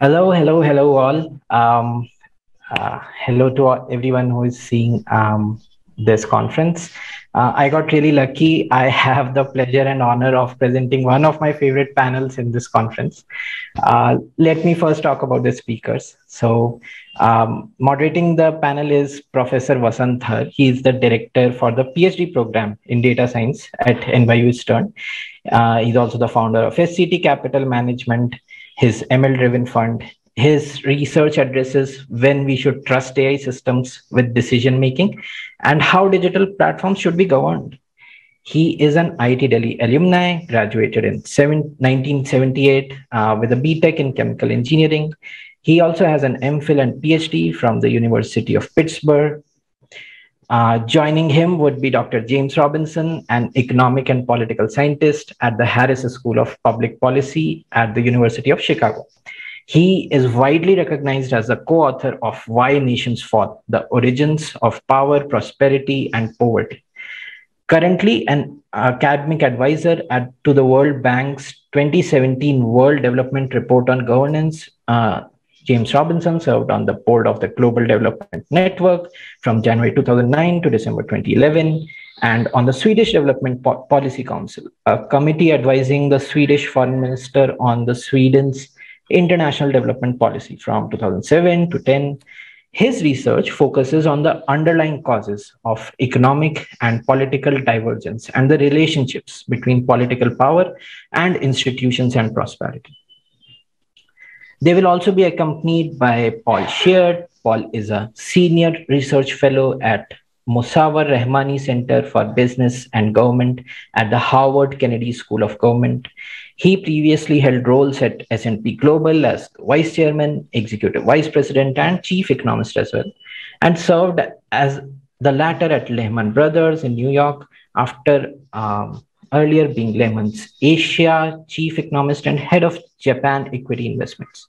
Hello, hello, hello, all. Um, uh, hello to everyone who is seeing um, this conference. Uh, I got really lucky. I have the pleasure and honor of presenting one of my favorite panels in this conference. Uh, let me first talk about the speakers. So, um, moderating the panel is Professor Vasant Dhar. He is the director for the PhD program in data science at NYU Stern. Uh, he's also the founder of SCT Capital Management, his ML driven fund, his research addresses when we should trust AI systems with decision making and how digital platforms should be governed. He is an IIT Delhi alumni, graduated in 1978 uh, with a BTech in chemical engineering. He also has an MPhil and PhD from the University of Pittsburgh. Uh, joining him would be Dr. James Robinson, an economic and political scientist at the Harris School of Public Policy at the University of Chicago. He is widely recognized as the co author of Why Nations Fail The Origins of Power, Prosperity, and Poverty. Currently, an academic advisor at, to the World Bank's 2017 World Development Report on Governance, uh, James Robinson served on the board of the Global Development Network from January 2009 to December 2011 and on the Swedish Development po Policy Council, a committee advising the Swedish foreign minister on the Sweden's international development policy from 2007 to 10. His research focuses on the underlying causes of economic and political divergence and the relationships between political power and institutions and prosperity. They will also be accompanied by Paul Sheard. Paul is a senior research fellow at Mossavar-Rahmani Center for Business and Government at the Harvard Kennedy School of Government. He previously held roles at S&P Global as vice chairman, executive vice president, and chief economist as well, and served as the latter at Lehman Brothers in New York after um, earlier being Lehman's Asia chief economist and head of Japan equity investments.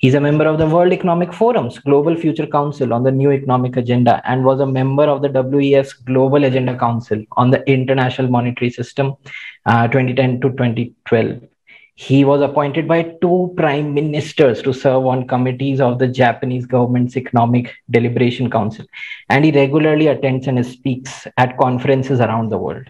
He's a member of the World Economic Forum's Global Future Council on the New Economic Agenda and was a member of the WEF's Global Agenda Council on the International Monetary System uh, 2010 to 2012. He was appointed by two prime ministers to serve on committees of the Japanese government's Economic Deliberation Council, and he regularly attends and speaks at conferences around the world.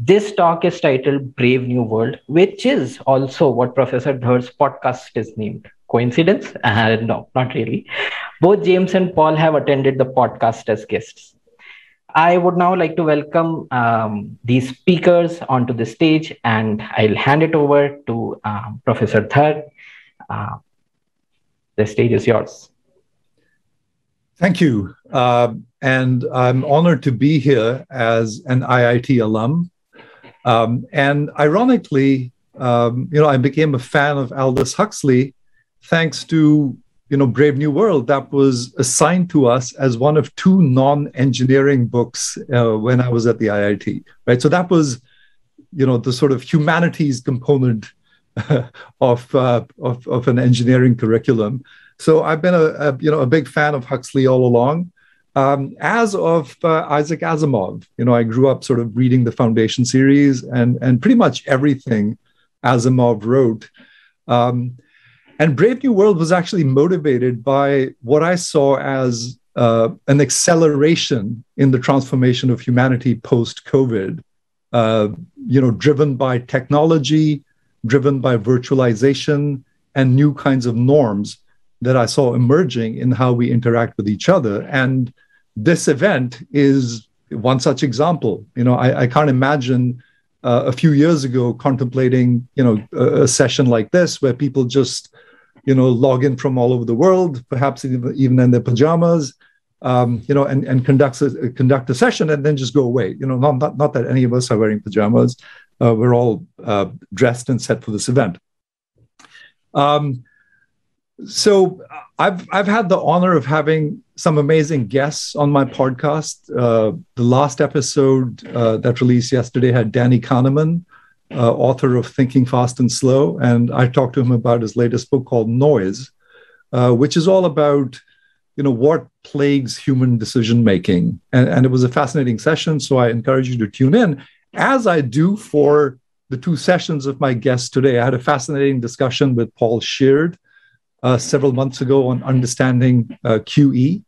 This talk is titled Brave New World, which is also what Professor Dhar's podcast is named. Coincidence? Uh, no, not really. Both James and Paul have attended the podcast as guests. I would now like to welcome um, these speakers onto the stage, and I'll hand it over to um, Professor Dhar. Uh, the stage is yours. Thank you. Uh, and I'm honored to be here as an IIT alum. Um, and ironically, um, you know, I became a fan of Aldous Huxley thanks to you know Brave New World that was assigned to us as one of two non-engineering books uh, when I was at the IIT. Right, so that was you know the sort of humanities component of, uh, of of an engineering curriculum. So I've been a, a, you know a big fan of Huxley all along. Um, as of uh, Isaac Asimov, you know, I grew up sort of reading the Foundation series and and pretty much everything Asimov wrote. Um, and Brave New World was actually motivated by what I saw as uh, an acceleration in the transformation of humanity post COVID. Uh, you know, driven by technology, driven by virtualization, and new kinds of norms that I saw emerging in how we interact with each other. And this event is one such example. You know, I, I can't imagine uh, a few years ago contemplating, you know, a, a, session like this where people just, you know, log in from all over the world, perhaps even in their pajamas, um, you know, and, and conduct a, conduct a session and then just go away. You know, not, not, not that any of us are wearing pajamas. Uh, we're all uh, dressed and set for this event. Um, so I've I've had the honor of having some amazing guests on my podcast. Uh, the last episode uh, that released yesterday had Danny Kahneman, uh, author of Thinking Fast and Slow, and I talked to him about his latest book called Noise, uh, which is all about you know what plagues human decision making, and, and it was a fascinating session. So I encourage you to tune in, as I do for the two sessions of my guests today. I had a fascinating discussion with Paul Sheard uh, several months ago on understanding uh, QE,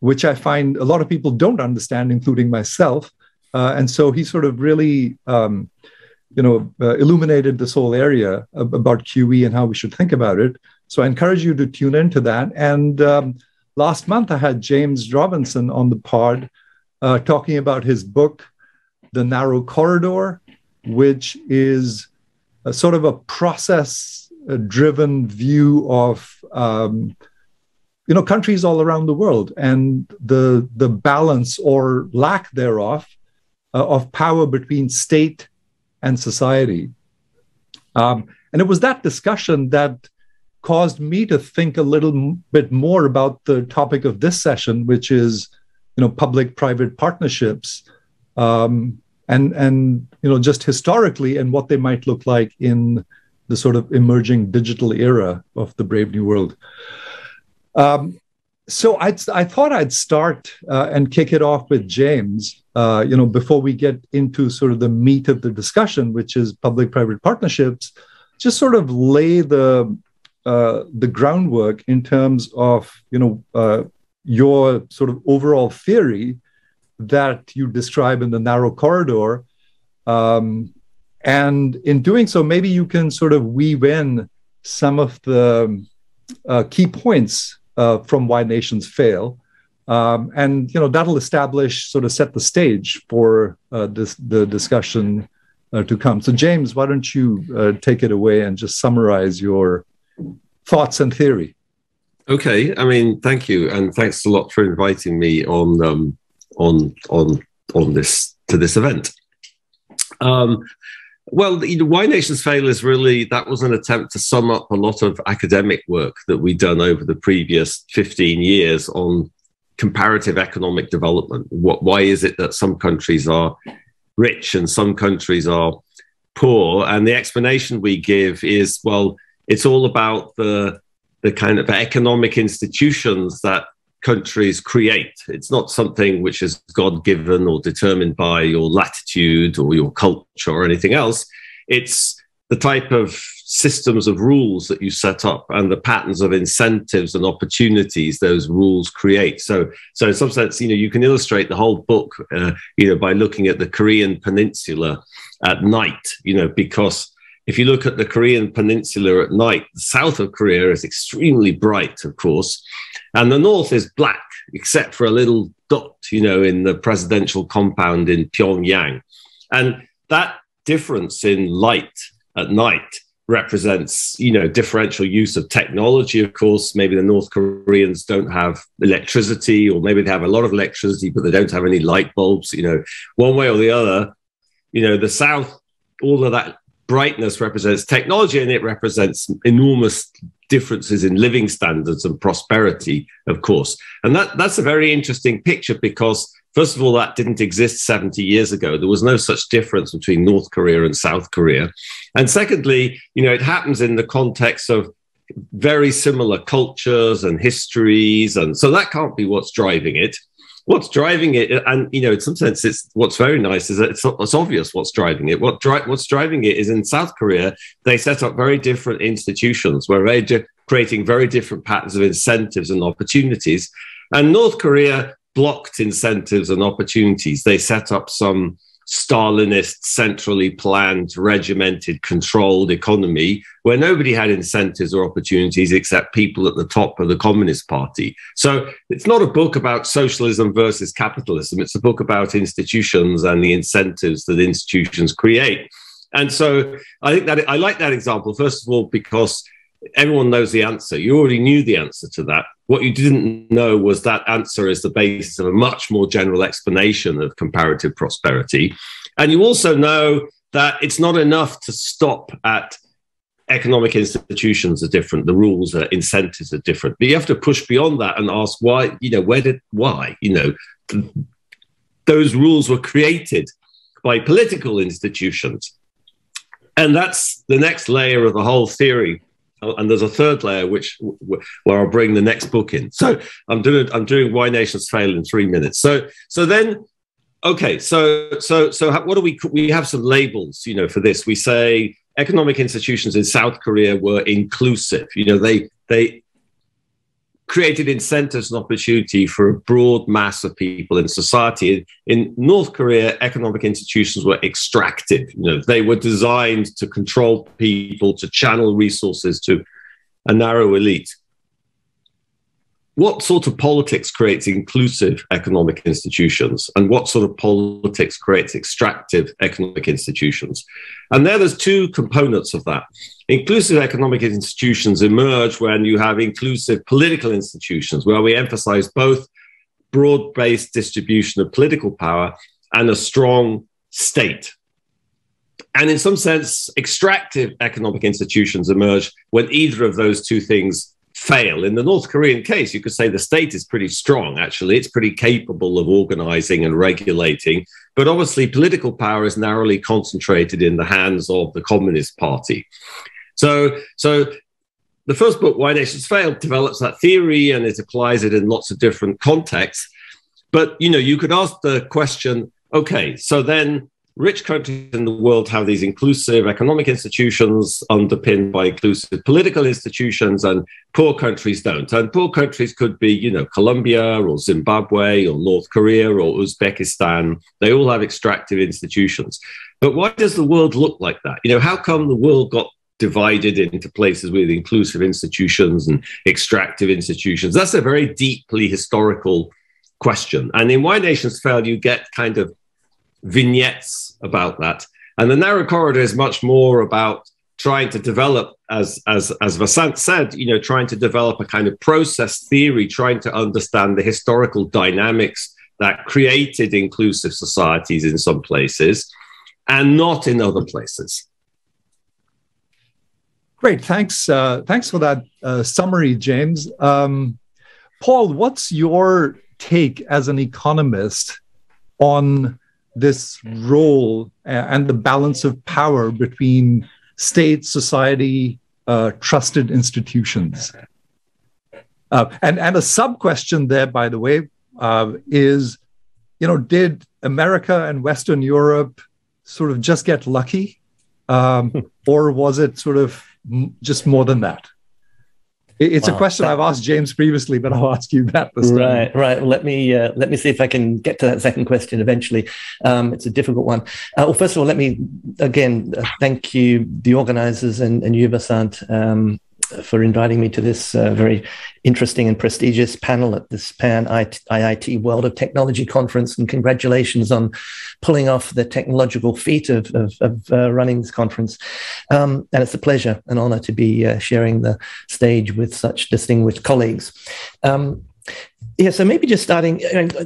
which I find a lot of people don't understand, including myself. Uh, and so he sort of really, um, you know, uh, illuminated this whole area about QE and how we should think about it. So I encourage you to tune into that. And um, last month I had James Robinson on the pod uh, talking about his book, The Narrow Corridor, which is a sort of a process driven view of um, you know countries all around the world and the the balance or lack thereof uh, of power between state and society. Um, and it was that discussion that caused me to think a little bit more about the topic of this session which is you know public private partnerships um, and and you know just historically and what they might look like in the sort of emerging digital era of the brave new world um, so I'd, i thought i'd start uh, and kick it off with james uh, you know before we get into sort of the meat of the discussion which is public private partnerships just sort of lay the uh, the groundwork in terms of you know uh, your sort of overall theory that you describe in the narrow corridor. Um, and in doing so, maybe you can sort of weave in some of the uh, key points uh, from why nations fail. Um, and you know that'll establish sort of set the stage for uh, this, the discussion uh, to come. So James, why don't you uh, take it away and just summarize your thoughts and theory? Okay, I mean, thank you, and thanks a lot for inviting me on um, on on on this to this event. Um, well, why nations fail is really that was an attempt to sum up a lot of academic work that we'd done over the previous 15 years on comparative economic development. What, why is it that some countries are rich and some countries are poor? And the explanation we give is well, it's all about the the kind of economic institutions that countries create. It's not something which is God given or determined by your latitude or your culture or anything else. It's the type of systems of rules that you set up and the patterns of incentives and opportunities those rules create. So, so in some sense, you know, you can illustrate the whole book, uh, you know, by looking at the Korean Peninsula at night, you know, because if you look at the Korean peninsula at night, the south of Korea is extremely bright, of course, and the north is black, except for a little dot, you know, in the presidential compound in Pyongyang. And that difference in light at night represents, you know, differential use of technology. Of course, maybe the North Koreans don't have electricity, or maybe they have a lot of electricity, but they don't have any light bulbs. You know, one way or the other, you know, the South, all of that brightness represents technology and it represents enormous differences in living standards and prosperity, of course. And that, that's a very interesting picture because, first of all, that didn't exist 70 years ago. There was no such difference between North Korea and South Korea. And secondly, you know, it happens in the context of very similar cultures and histories. And so that can't be what's driving it what's driving it? And you know in some sense it's what's very nice is that it's, it's obvious what's driving it. What dri- what's driving it is in south korea they set up very different institutions where they're creating very different patterns of incentives and opportunities. And north korea blocked incentives and opportunities. They set up some Stalinist, centrally planned, regimented, controlled economy where nobody had incentives or opportunities except people at the top of the Communist Party. So it's not a book about socialism versus capitalism. It's a book about institutions and the incentives that institutions create. And so I think that I like that example, first of all, because everyone knows the answer. You already knew the answer to that. What you didn't know was that answer is the basis of a much more general explanation of comparative prosperity. And you also know that it's not enough to stop at economic institutions are different, the rules are incentives are different. But you have to push beyond that and ask why, you know, where did why? You know, those rules were created by political institutions. And that's the next layer of the whole theory Oh, and there's a third layer which where I'll bring the next book in. So I'm doing I'm doing Why Nations Fail in three minutes. So so then okay so so so what do we we have some labels you know for this we say economic institutions in south korea were inclusive you know they they created incentives and opportunity for a broad mass of people in society. In North Korea, economic institutions were extractive. You know, they were designed to control people, to channel resources to a narrow elite. What sort of politics creates inclusive economic institutions, and what sort of politics creates extractive economic institutions? And there, there's two components of that. Inclusive economic institutions emerge when you have inclusive political institutions, where we emphasize both broad based distribution of political power and a strong state. And in some sense, extractive economic institutions emerge when either of those two things fail. In the North Korean case, you could say the state is pretty strong, actually. It's pretty capable of organizing and regulating. But obviously, political power is narrowly concentrated in the hands of the Communist Party. So, so the first book, Why Nations Fail, develops that theory and it applies it in lots of different contexts. But you know, you could ask the question, okay, so then rich countries in the world have these inclusive economic institutions underpinned by inclusive political institutions, and poor countries don't. And poor countries could be, you know, Colombia or Zimbabwe or North Korea or Uzbekistan. They all have extractive institutions. But why does the world look like that? You know, how come the world got divided into places with inclusive institutions and extractive institutions? That's a very deeply historical question. And in Why Nations Fail, you get kind of vignettes about that. And the narrow corridor is much more about trying to develop, as as as Vasant said, you know, trying to develop a kind of process theory, trying to understand the historical dynamics that created inclusive societies in some places and not in other places. Great, thanks. Uh, thanks for that uh, summary, James. Um, Paul, what's your take as an economist on this role and the balance of power between state, society, uh, trusted institutions. Uh, and, and a sub question there, by the way, uh, is you know, did America and Western Europe sort of just get lucky? Um, or was it sort of just more than that? It's wow, a question that, I've asked James previously, but I'll ask you that this time. Right, right. Let me uh, let me see if I can get to that second question eventually. Um, it's a difficult one. Uh, well, first of all, let me again uh, thank you, the organisers, and, and you, Vasant, um, for inviting me to this uh, very interesting and prestigious panel at this Pan IIT World of Technology conference. And congratulations on pulling off the technological feat of, of, of uh, running this conference. Um, and it's a pleasure, an honor to be uh, sharing the stage with such distinguished colleagues. Um, yeah, so maybe just starting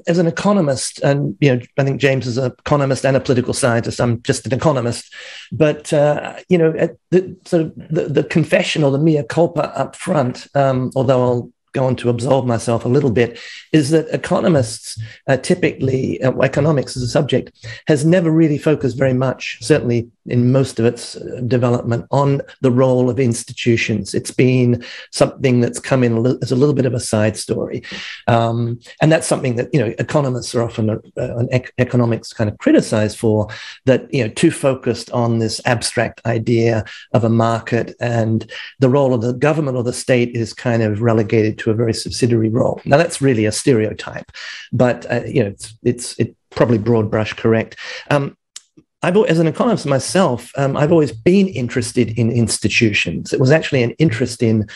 as an economist, and you know, I think James is an economist and a political scientist. I'm just an economist, but uh, you know, the sort of the, the confession or the mea culpa up front, um, although I'll go on to absolve myself a little bit, is that economists uh, typically, uh, economics as a subject, has never really focused very much, certainly in most of its uh, development, on the role of institutions. It's been something that's come in as a little bit of a side story. Um, and that's something that, you know, economists are often uh, an ec- economics kind of criticized for, that, you know, too focused on this abstract idea of a market and the role of the government or the state is kind of relegated to a very subsidiary role. Now that's really a stereotype, but uh, you know it's it's it probably broad brush correct. Um, I've, as an economist myself, um, I've always been interested in institutions. It was actually an interest in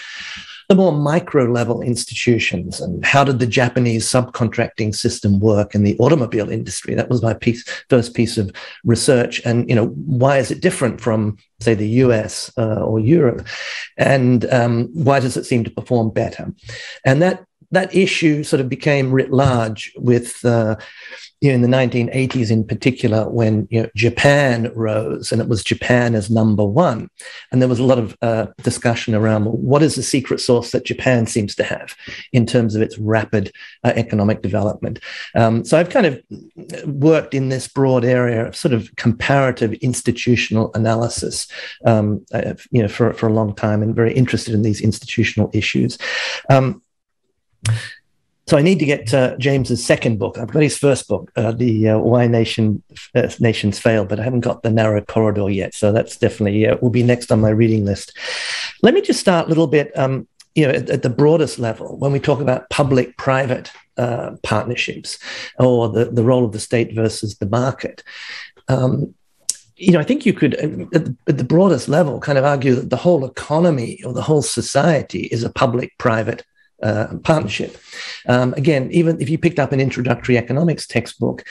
the more micro level institutions and how did the Japanese subcontracting system work in the automobile industry? That was my piece, first piece of research. And, you know, why is it different from, say, the US uh, or Europe? And um, why does it seem to perform better? And that that issue sort of became writ large with uh, you know, in the 1980s in particular, when you know, Japan rose and it was Japan as number one. And there was a lot of uh, discussion around what is the secret sauce that Japan seems to have in terms of its rapid uh, economic development. Um, so I've kind of worked in this broad area of sort of comparative institutional analysis, um, you know, for, for a long time and very interested in these institutional issues. Um, so I need to get uh, James's second book. I've got his first book, uh, the uh, Why Nation uh, Nations Fail, but I haven't got the Narrow Corridor yet. So that's definitely uh, will be next on my reading list. Let me just start a little bit. Um, you know, at, at, the broadest level, when we talk about public-private uh, partnerships or the, the role of the state versus the market, um, you know, I think you could, at the, broadest level, kind of argue that the whole economy or the whole society is a public-private uh, partnership. Um, again, even if you picked up an introductory economics textbook,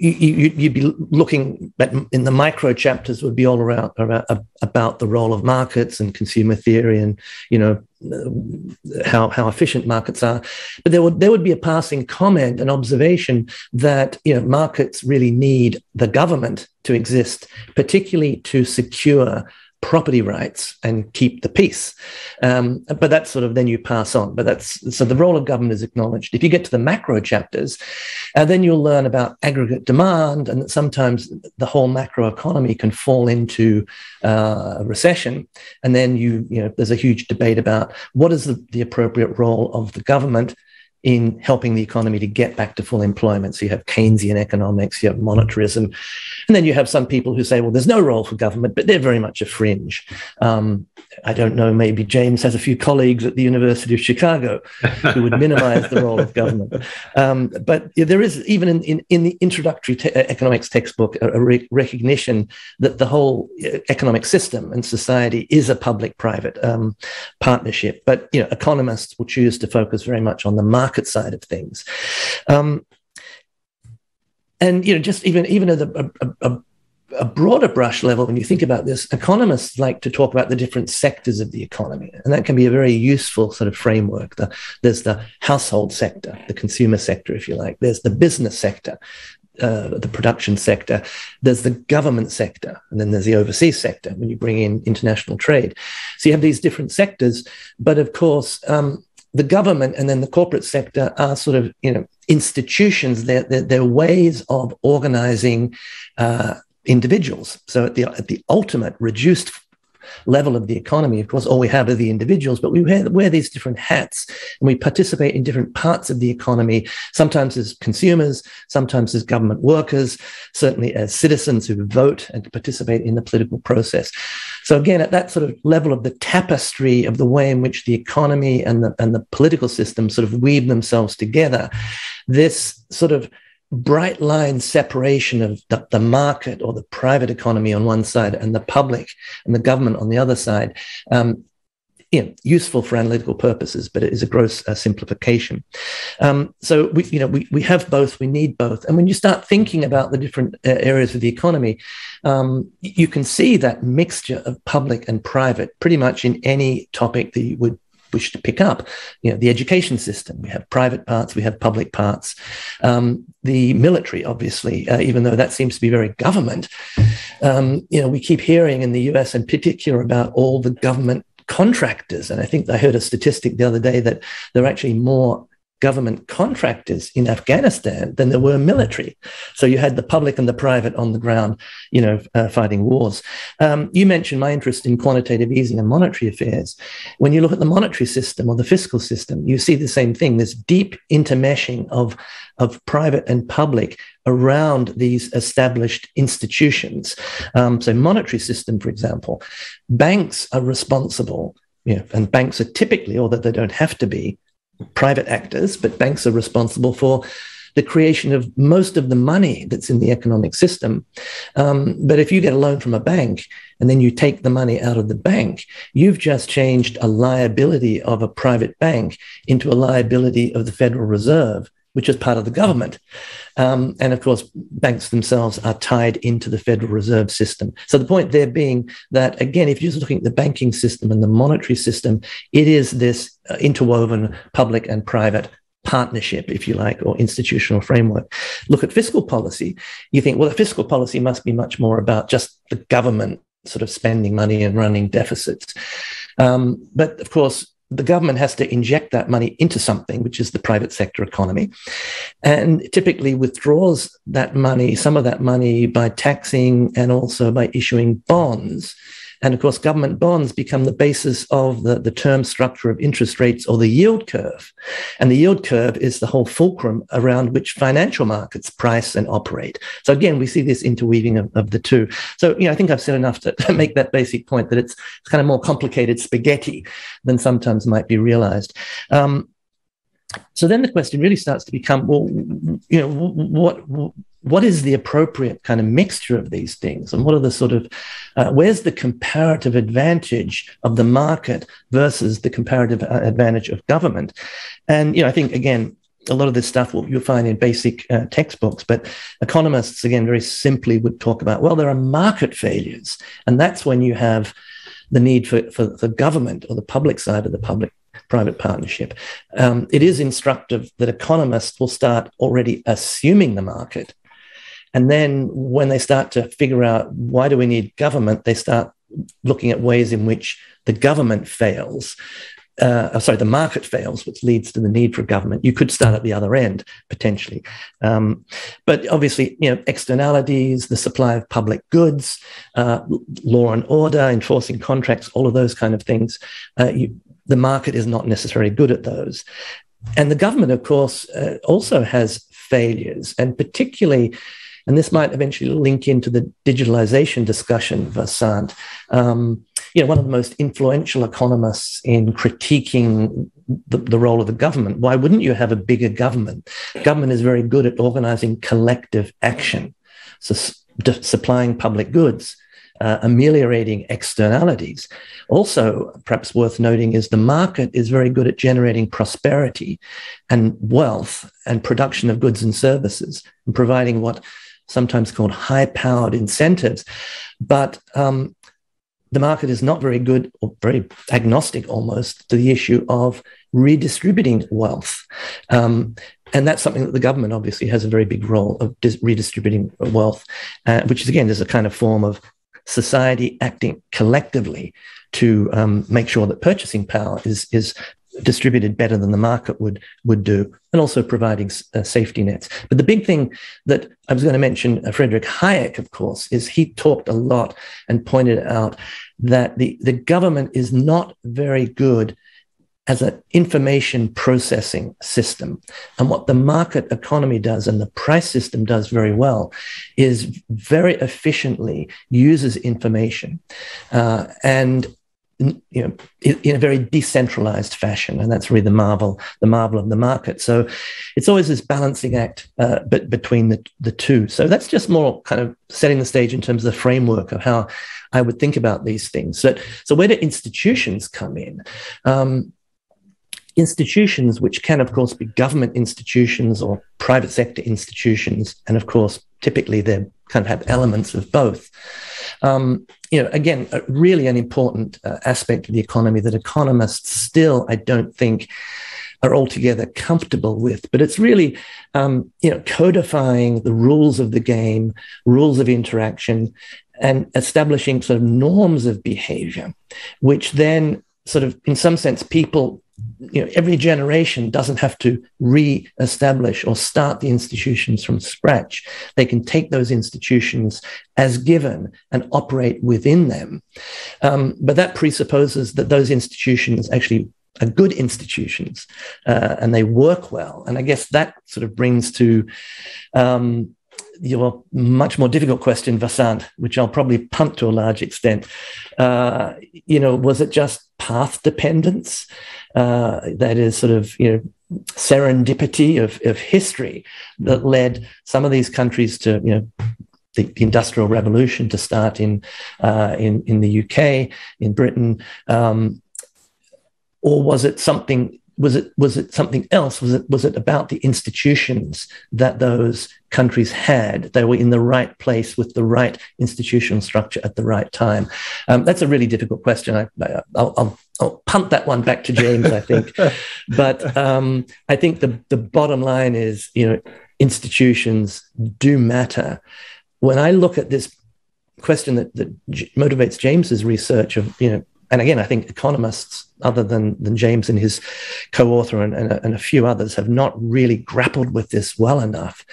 you, would be looking at in the micro chapters would be all around, around, about the role of markets and consumer theory and you know how how efficient markets are but there would there would be a passing comment and observation that you know markets really need the government to exist particularly to secure property rights and keep the peace. Um, but that's sort of then you pass on. But that's so the role of government is acknowledged. If you get to the macro chapters, uh, then you'll learn about aggregate demand and that sometimes the whole macro economy can fall into uh, a recession. And then you, you know, there's a huge debate about what is the, the appropriate role of the government in helping the economy to get back to full employment. So you have Keynesian economics, you have monetarism, and then you have some people who say, well, there's no role for government, but they're very much a fringe. Um, I don't know, maybe James has a few colleagues at the University of Chicago who would minimize the role of government. Um, but there is, even in, in, in the introductory te- uh, economics textbook, a, a re- recognition that the whole uh, economic system and society is a public private um, partnership. But you know, economists will choose to focus very much on the market side of things. Um, and you know, just even even at a, a, a a broader brush level, when you think about this, economists like to talk about the different sectors of the economy, and that can be a very useful sort of framework. The, there's the household sector, the consumer sector, if you like. There's the business sector, uh, the production sector. There's the government sector, and then there's the overseas sector when you bring in international trade. So you have these different sectors, but of course. Um, the government and then the corporate sector are sort of you know institutions they're, they're, they're ways of organizing uh, individuals. So at the at the ultimate reduced level of the economy, of course, all we have are the individuals, but we wear, wear these different hats and we participate in different parts of the economy, sometimes as consumers, sometimes as government workers, certainly as citizens who vote and participate in the political process. So again, at that sort of level of the tapestry of the way in which the economy and the, and the political system sort of weave themselves together, this sort of bright line separation of the, the, market or the private economy on one side and the public and the government on the other side. Um, you know, useful for analytical purposes, but it is a gross uh, simplification. Um, so we, you know, we, we have both, we need both. And when you start thinking about the different uh, areas of the economy, um, you can see that mixture of public and private pretty much in any topic that you would wish to pick up. You know, the education system, we have private parts, we have public parts. Um, the military, obviously, uh, even though that seems to be very government, um, you know, we keep hearing in the US in particular about all the government contractors. And I think I heard a statistic the other day that there are actually more government contractors in Afghanistan than there were military. So you had the public and the private on the ground, you know, uh, fighting wars. Um, you mentioned my interest in quantitative easing and monetary affairs. When you look at the monetary system or the fiscal system, you see the same thing. This deep intermeshing of, of private and public around these established institutions. Um, so monetary system, for example, banks are responsible you know, and banks are typically, although they don't have to be, private actors, but banks are responsible for the creation of most of the money that's in the economic system. Um, but if you get a loan from a bank and then you take the money out of the bank, you've just changed a liability of a private bank into a liability of the Federal Reserve which is part of the government. Um, and of course, banks themselves are tied into the Federal Reserve System. So the point there being that, again, if you're just looking at the banking system and the monetary system, it is this uh, interwoven public and private partnership, if you like, or institutional framework. Look at fiscal policy. You think, well, fiscal policy must be much more about just the government sort of spending money and running deficits. Um, but of course, the government has to inject that money into something, which is the private sector economy, and typically withdraws that money, some of that money, by taxing and also by issuing bonds. And of course, government bonds become the basis of the, the term structure of interest rates or the yield curve. And the yield curve is the whole fulcrum around which financial markets price and operate. So again, we see this interweaving of, of the two. So, you know, I think I've said enough to, to make that basic point that it's, it's kind of more complicated spaghetti than sometimes might be realized. Um, so then the question really starts to become well you know what what is the appropriate kind of mixture of these things and what are the sort of uh, where's the comparative advantage of the market versus the comparative uh, advantage of government and you know i think again a lot of this stuff you'll find in basic uh, textbooks, but economists, again, very simply would talk about, well, there are market failures. And that's when you have the need for, for the government or the public side of the public private partnership. Um, it is instructive that economists will start already assuming the market. And then when they start to figure out why do we need government, they start looking at ways in which the government fails. Uh, sorry, the market fails, which leads to the need for government. You could start at the other end potentially, um, but obviously, you know, externalities, the supply of public goods, uh, law and order, enforcing contracts, all of those kind of things. Uh, you, the market is not necessarily good at those. And the government, of course, uh, also has failures, and particularly, and this might eventually link into the digitalization discussion, Vasant. Um, you know, one of the most influential economists in critiquing the, the, role of the government. Why wouldn't you have a bigger government? Government is very good at organizing collective action, so supplying public goods uh, ameliorating externalities. Also, perhaps worth noting is the market is very good at generating prosperity and wealth and production of goods and services and providing what sometimes called high powered incentives. But um, the market is not very good or very agnostic almost to the issue of redistributing wealth. Um, and that's something that the government obviously has a very big role of redistributing wealth, uh, which is again, there's a kind of form of society acting collectively to um, make sure that purchasing power is is distributed better than the market would would do, and also providing uh, safety nets. But the big thing that I was going to mention, uh, Frederick Hayek, of course, is he talked a lot and pointed out that the the government is not very good as an information processing system. And what the market economy does and the price system does very well is very efficiently uses information uh, and you know in a very decentralized fashion and that's really the marvel the marvel of the market. So it's always this balancing act uh, but between the, the two. So that's just more kind of setting the stage in terms of the framework of how i would think about these things. So, so where do institutions come in? Um, institutions, which can, of course, be government institutions or private sector institutions, and of course, typically they kind of have elements of both. Um, you know, again, really an important uh, aspect of the economy that economists still, I don't think, are altogether comfortable with. But it's really, um, you know, codifying the rules of the game, rules of interaction, and establishing sort of norms of behavior, which then sort of, in some sense, people you know, every generation doesn't have to re-establish or start the institutions from scratch. They can take those institutions as given and operate within them. Um, but that presupposes that those institutions actually are good institutions uh, and they work well. And I guess that sort of brings to um, your much more difficult question, Vasant, which I'll probably punt to a large extent. Uh, you know, was it just path dependence? Uh, that is sort of you know serendipity of, of history that led some of these countries to you know the, industrial revolution to start in uh, in in the UK, in Britain, um, or was it something was it was it something else? Was it was it about the institutions that those countries had? They were in the right place with the right institutional structure at the right time. Um, that's a really difficult question. I, will punt that one back to James. I think, but um, I think the the bottom line is you know institutions do matter. When I look at this question that, that motivates James's research of you know and again, I think economists, other than, than James and his co author and, and, and, a few others, have not really grappled with this well enough.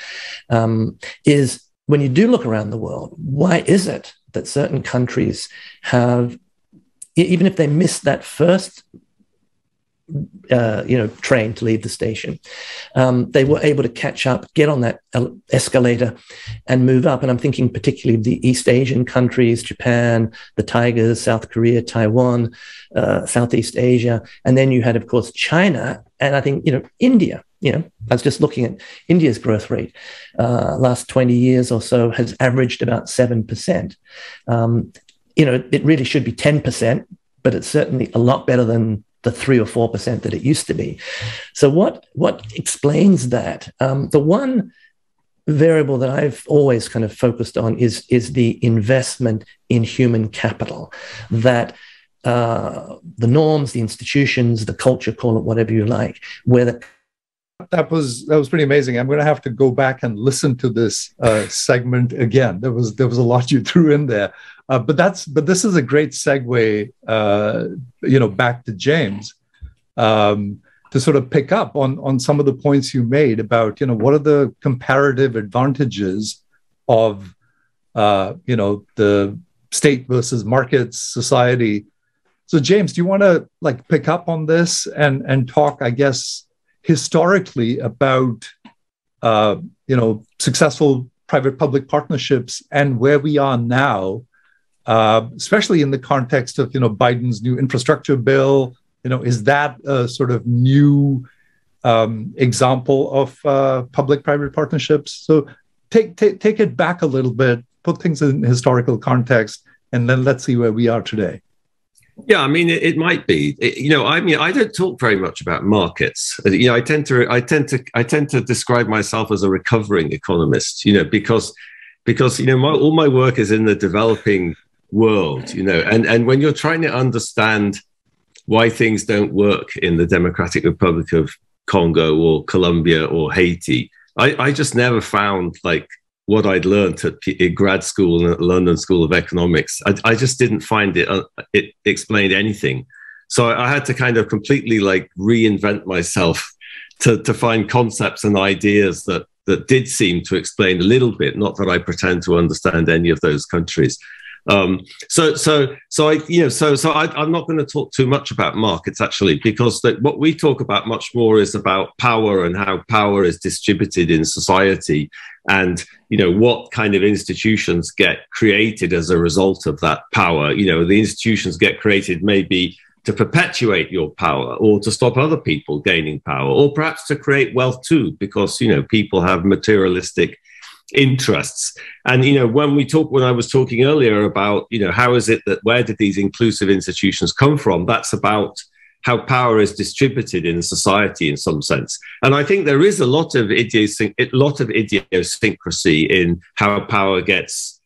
Um, is when you do look around the world, why is it that certain countries have, even if they miss that first uh, you know, train to leave the station. Um, they were able to catch up, get on that escalator, and move up. And I'm thinking particularly the East Asian countries, Japan, the Tigers, South Korea, Taiwan, uh, Southeast Asia, and then you had, of course, China, and I think you know India. You know, I was just looking at India's growth rate. Uh, last 20 years or so has averaged about seven percent. Um, you know, it really should be 10 percent, but it's certainly a lot better than the three or four percent that it used to be. So what what explains that? Um, the one variable that I've always kind of focused on is is the investment in human capital that. Uh, the norms, the institutions, the culture, call it whatever you like, where the that was that was pretty amazing. I'm going to have to go back and listen to this uh, segment again. There was there was a lot you threw in there. Uh, but that's but this is a great segue, uh, you know, back to James um, to sort of pick up on on some of the points you made about you know what are the comparative advantages of uh, you know the state versus markets society. So James, do you want to like pick up on this and and talk, I guess, historically about uh, you know successful private public partnerships and where we are now uh, especially in the context of you know Biden's new infrastructure bill. You know, is that a sort of new um, example of uh, public-private partnerships? So take, take take it back a little bit, put things in historical context, and then let's see where we are today. Yeah, I mean, it, it might be. It, you know, I mean, I don't talk very much about markets. Uh, you know, I tend to, I tend to, I tend to describe myself as a recovering economist. You know, because because you know, my, all my work is in the developing world, you know, and, and when you're trying to understand why things don't work in the Democratic Republic of Congo or Colombia or Haiti, I, I just never found like what I'd learned at grad school and at London School of Economics. I, I just didn't find it, uh, it explained anything. So I, I had to kind of completely like reinvent myself to, to find concepts and ideas that that did seem to explain a little bit. Not that I pretend to understand any of those countries, um, so, so, so I, you know, so, so I, am not going to talk too much about markets actually, because the, what we talk about much more is about power and how power is distributed in society, and you know what kind of institutions get created as a result of that power. You know, the institutions get created maybe to perpetuate your power or to stop other people gaining power or perhaps to create wealth too because you know people have materialistic interests. And you know, when we talk, when I was talking earlier about, you know, how is it that where did these inclusive institutions come from? That's about how power is distributed in society in some sense. And I think there is a lot of lot of idiosyncrasy in how power gets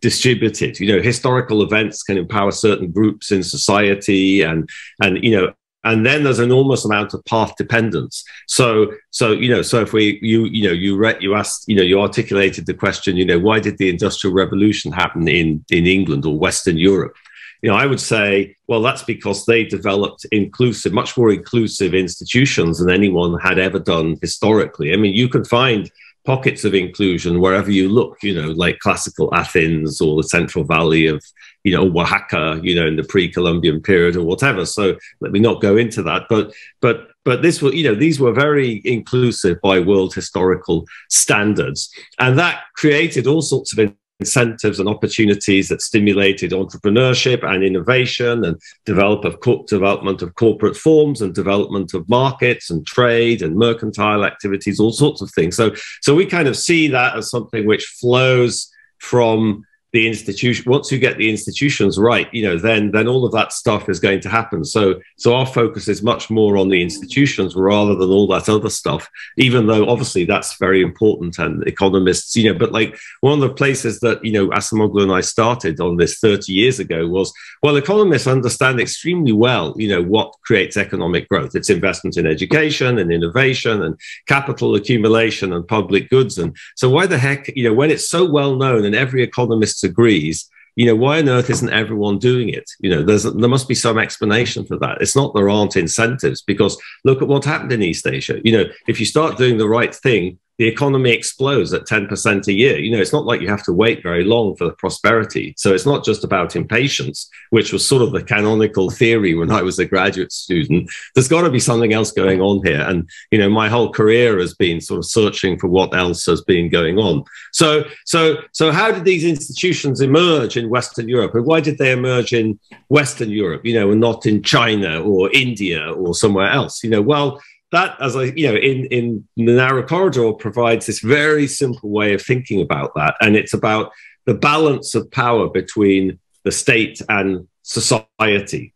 distributed. You know, historical events can empower certain groups in society, and and you know, and then there's an enormous amount of path dependence so so you know so if we you you know you read you asked you know you articulated the question you know why did the industrial revolution happen in in england or western europe you know i would say well that's because they developed inclusive much more inclusive institutions than anyone had ever done historically i mean you can find pockets of inclusion wherever you look, you know, like classical Athens or the Central Valley of, you know, Oaxaca, you know, in the pre-Columbian period or whatever. So let me not go into that. But but but this was, you know, these were very inclusive by world historical standards. And that created all sorts of incentives and opportunities that stimulated entrepreneurship and innovation and develop of co- development of corporate forms and development of markets and trade and mercantile activities, all sorts of things. So, so we kind of see that as something which flows from the institution once you get the institutions right you know then then all of that stuff is going to happen. So so our focus is much more on the institutions rather than all that other stuff even though obviously that's very important and economists you know but like one of the places that you know Acemoglu and I started on this 30 years ago was well economists understand extremely well you know what creates economic growth. It's investment in education and innovation and capital accumulation and public goods. And so why the heck you know when it's so well known and every economist agrees you know why on earth isn't everyone doing it? You know there's there must be some explanation for that. It's not there aren't incentives because look at what happened in east asia. You know if you start doing the right thing the economy explodes at 10% a year. You know, it's not like you have to wait very long for the prosperity. So it's not just about impatience, which was sort of the canonical theory when I was a graduate student. There's got to be something else going on here. And, you know, my whole career has been sort of searching for what else has been going on. So, so, so how did these institutions emerge in Western Europe? And why did they emerge in Western Europe, you know, and not in China or India or somewhere else? You know, well, that as I, you know, in, in the narrow corridor provides this very simple way of thinking about that. And it's about the balance of power between the state and society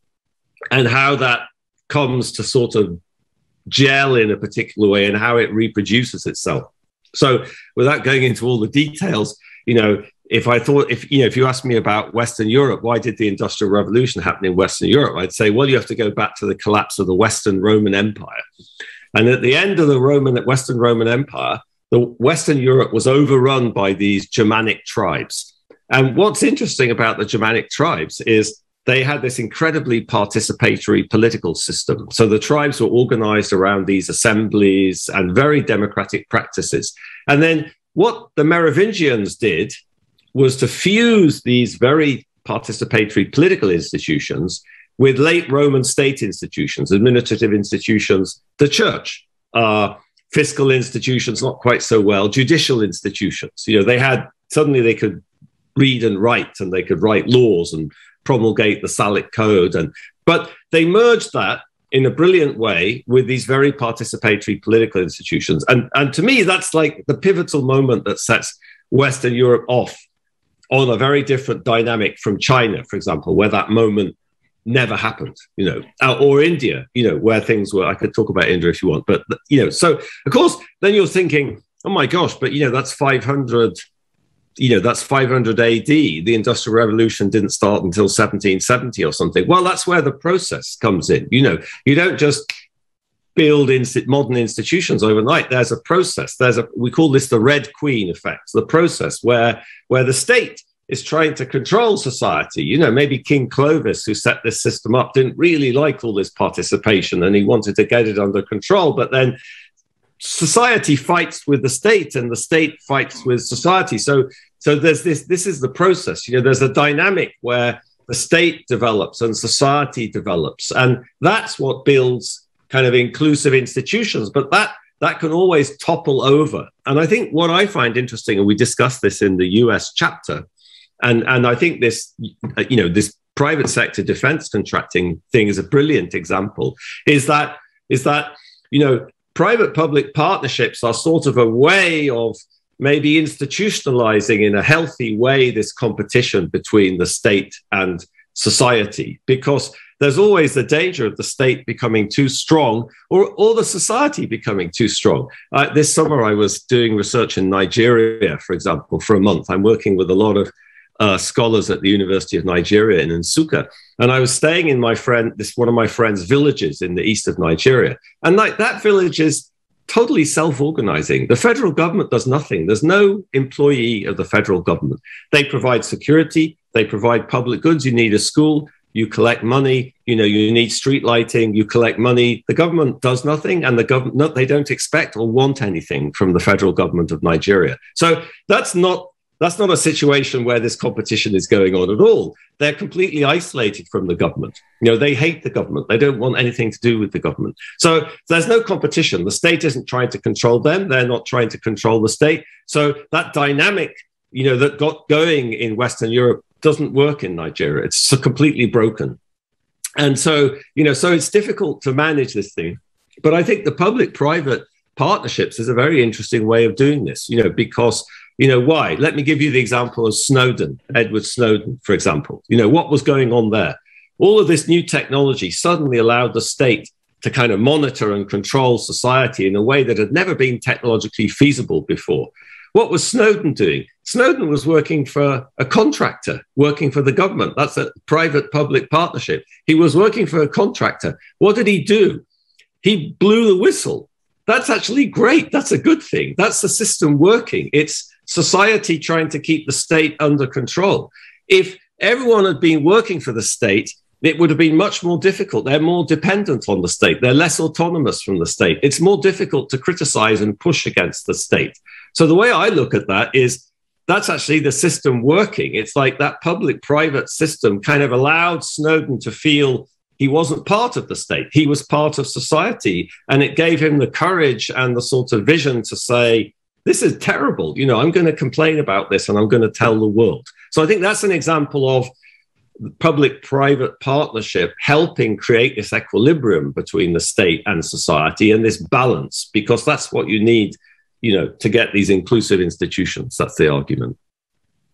and how that comes to sort of gel in a particular way and how it reproduces itself. So without going into all the details, you know, if I thought, if you know, if you asked me about Western Europe, why did the Industrial Revolution happen in Western Europe? I'd say, well, you have to go back to the collapse of the Western Roman Empire, and at the end of the Roman Western Roman Empire, the Western Europe was overrun by these Germanic tribes. And what's interesting about the Germanic tribes is they had this incredibly participatory political system. So the tribes were organized around these assemblies and very democratic practices. And then what the Merovingians did was to fuse these very participatory political institutions with late Roman state institutions, administrative institutions, the church, uh, fiscal institutions, not quite so well, judicial institutions. You know, they had suddenly they could read and write and they could write laws and promulgate the Salic Code. And but they merged that in a brilliant way with these very participatory political institutions. And, and to me, that's like the pivotal moment that sets Western Europe off on a very different dynamic from China, for example, where that moment never happened, you know, uh, or India, you know, where things were. I could talk about India if you want, but, you know, so of course, then you're thinking, oh my gosh, but, you know, that's 500, you know, that's 500 AD. The Industrial Revolution didn't start until 1770 or something. Well, that's where the process comes in. You know, you don't just build in modern institutions overnight. There's a process. There's a we call this the Red Queen effect, the process where where the state is trying to control society. You know, maybe King Clovis, who set this system up, didn't really like all this participation and he wanted to get it under control. But then society fights with the state and the state fights with society. So so there's this this is the process. You know, there's a dynamic where the state develops and society develops. And that's what builds kind of inclusive institutions, but that that can always topple over. And I think what I find interesting, and we discussed this in the US chapter, and, and I think this, uh, you know, this private sector defense contracting thing is a brilliant example, is that is that, you know, private public partnerships are sort of a way of maybe institutionalizing in a healthy way this competition between the state and society because there's always the danger of the state becoming too strong or, or the society becoming too strong. Uh, this summer, I was doing research in Nigeria, for example, for a month. I'm working with a lot of uh, scholars at the University of Nigeria in Nsukka. And I was staying in my friend, this one of my friend's villages in the east of Nigeria. And like that village is totally self-organizing. The federal government does nothing. There's no employee of the federal government. They provide security, they provide public goods. You need a school, you collect money you know you need street lighting you collect money. The government does nothing and the government they don't expect or want anything from the federal government of nigeria. So that's not that's not a situation where this competition is going on at all. They're completely isolated from the government. You know they hate the government. They don't want anything to do with the government. So there's no competition. The state isn't trying to control them. They're not trying to control the state. So that dynamic you know that got going in western europe doesn't work in Nigeria. It's completely broken. And so, you know, so it's difficult to manage this thing. But I think the public private partnerships is a very interesting way of doing this, you know, because, you know, why? Let me give you the example of Snowden, Edward Snowden, for example. You know, what was going on there? All of this new technology suddenly allowed the state to kind of monitor and control society in a way that had never been technologically feasible before. What was Snowden doing? Snowden was working for a contractor, working for the government. That's a private public partnership. He was working for a contractor. What did he do? He blew the whistle. That's actually great. That's a good thing. That's the system working. It's society trying to keep the state under control. If everyone had been working for the state, it would have been much more difficult. They're more dependent on the state. They're less autonomous from the state. It's more difficult to criticize and push against the state. So the way I look at that is that's actually the system working. It's like that public private system kind of allowed Snowden to feel he wasn't part of the state, he was part of society. And it gave him the courage and the sort of vision to say, this is terrible. You know, I'm going to complain about this and I'm going to tell the world. So I think that's an example of public private partnership helping create this equilibrium between the state and society and this balance, because that's what you need you know, to get these inclusive institutions. That's the argument.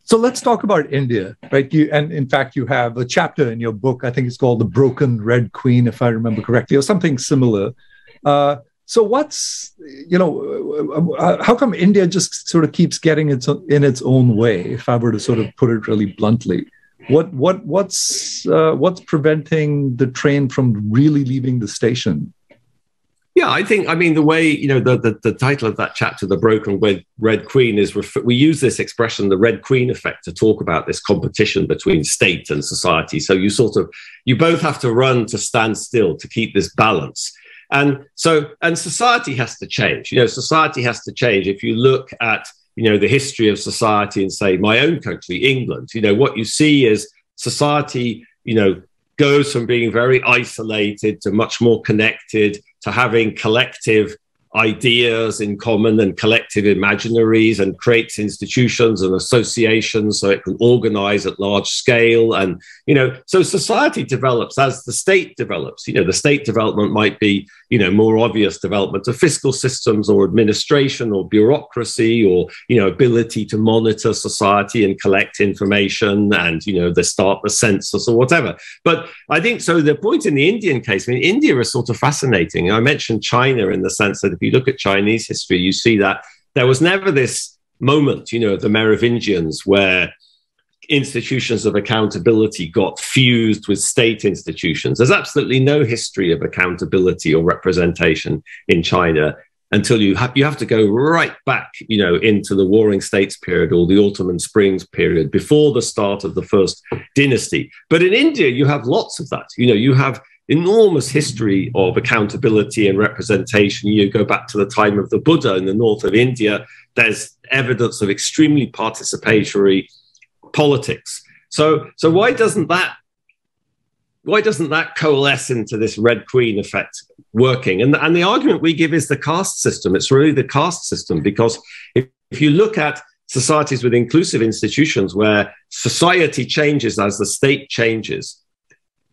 So let's talk about India, right? You and in fact, you have a chapter in your book. I think it's called "The Broken Red Queen," if I remember correctly, or something similar. Uh, so what's you know, how come India just sort of keeps getting its in its own way? If I were to sort of put it really bluntly, what what what's uh, what's preventing the train from really leaving the station? Yeah, I think, I mean, the way, you know, the, the, the title of that chapter, The Broken Red, Red Queen, is ref- we use this expression, the Red Queen effect, to talk about this competition between state and society. So you sort of, you both have to run to stand still to keep this balance. And so, and society has to change. You know, society has to change. If you look at, you know, the history of society in, say, my own country, England, you know, what you see is society, you know, goes from being very isolated to much more connected to having collective ideas in common and collective imaginaries and creates institutions and associations so it can organize at large scale. And you know so society develops as the state develops. You know the state development might be you know more obvious development of fiscal systems or administration or bureaucracy or you know ability to monitor society and collect information and you know the start the census or whatever. But i think so the point in the indian case i mean india is sort of fascinating. I mentioned china in the sense that if you look at chinese history you see that there was never this moment you know the merovingians where institutions of accountability got fused with state institutions. There's absolutely no history of accountability or representation in China until you have you have to go right back, you know, into the Warring States period or the Autumn and Springs period before the start of the first dynasty. But in India, you have lots of that. You know, you have enormous history of accountability and representation. You go back to the time of the Buddha in the north of India. There's evidence of extremely participatory politics. So, so why doesn't that why doesn't that coalesce into this red queen effect working? And, and the argument we give is the caste system. It's really the caste system because if, if you look at societies with inclusive institutions where society changes as the state changes,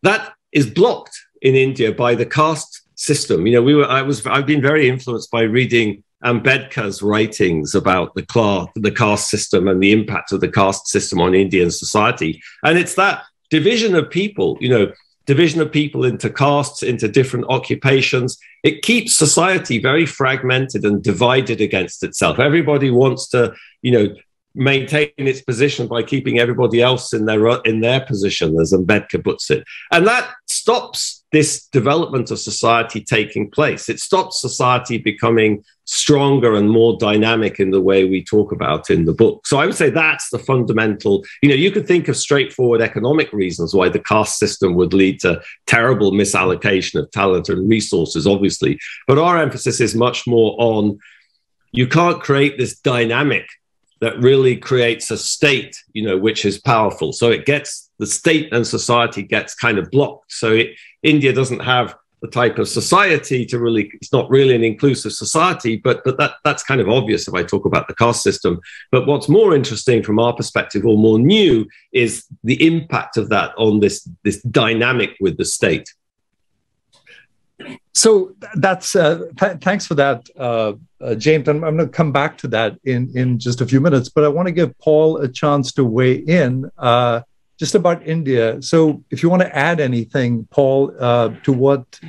that is blocked in India by the caste system. You know, we were I was I've been very influenced by reading Ambedkar's writings about the class, the caste system and the impact of the caste system on Indian society. And it's that division of people, you know, division of people into castes, into different occupations. It keeps society very fragmented and divided against itself. Everybody wants to, you know, maintain its position by keeping everybody else in their in their position, as Ambedkar puts it, and that stops this development of society taking place. It stops society becoming stronger and more dynamic in the way we talk about in the book. So I would say that's the fundamental. You know, you could think of straightforward economic reasons why the caste system would lead to terrible misallocation of talent and resources, obviously. But our emphasis is much more on you can't create this dynamic that really creates a state, you know, which is powerful. So it gets the state and society gets kind of blocked. So it, India doesn't have the type of society to really it's not really an inclusive society but but that that's kind of obvious if i talk about the caste system. But what's more interesting from our perspective or more new is the impact of that on this this dynamic with the state. So that's uh, th- thanks for that uh, uh, james. I'm, I'm going to come back to that in in just a few minutes but i want to give paul a chance to weigh in uh, just about India. So, if you want to add anything, Paul, uh, to what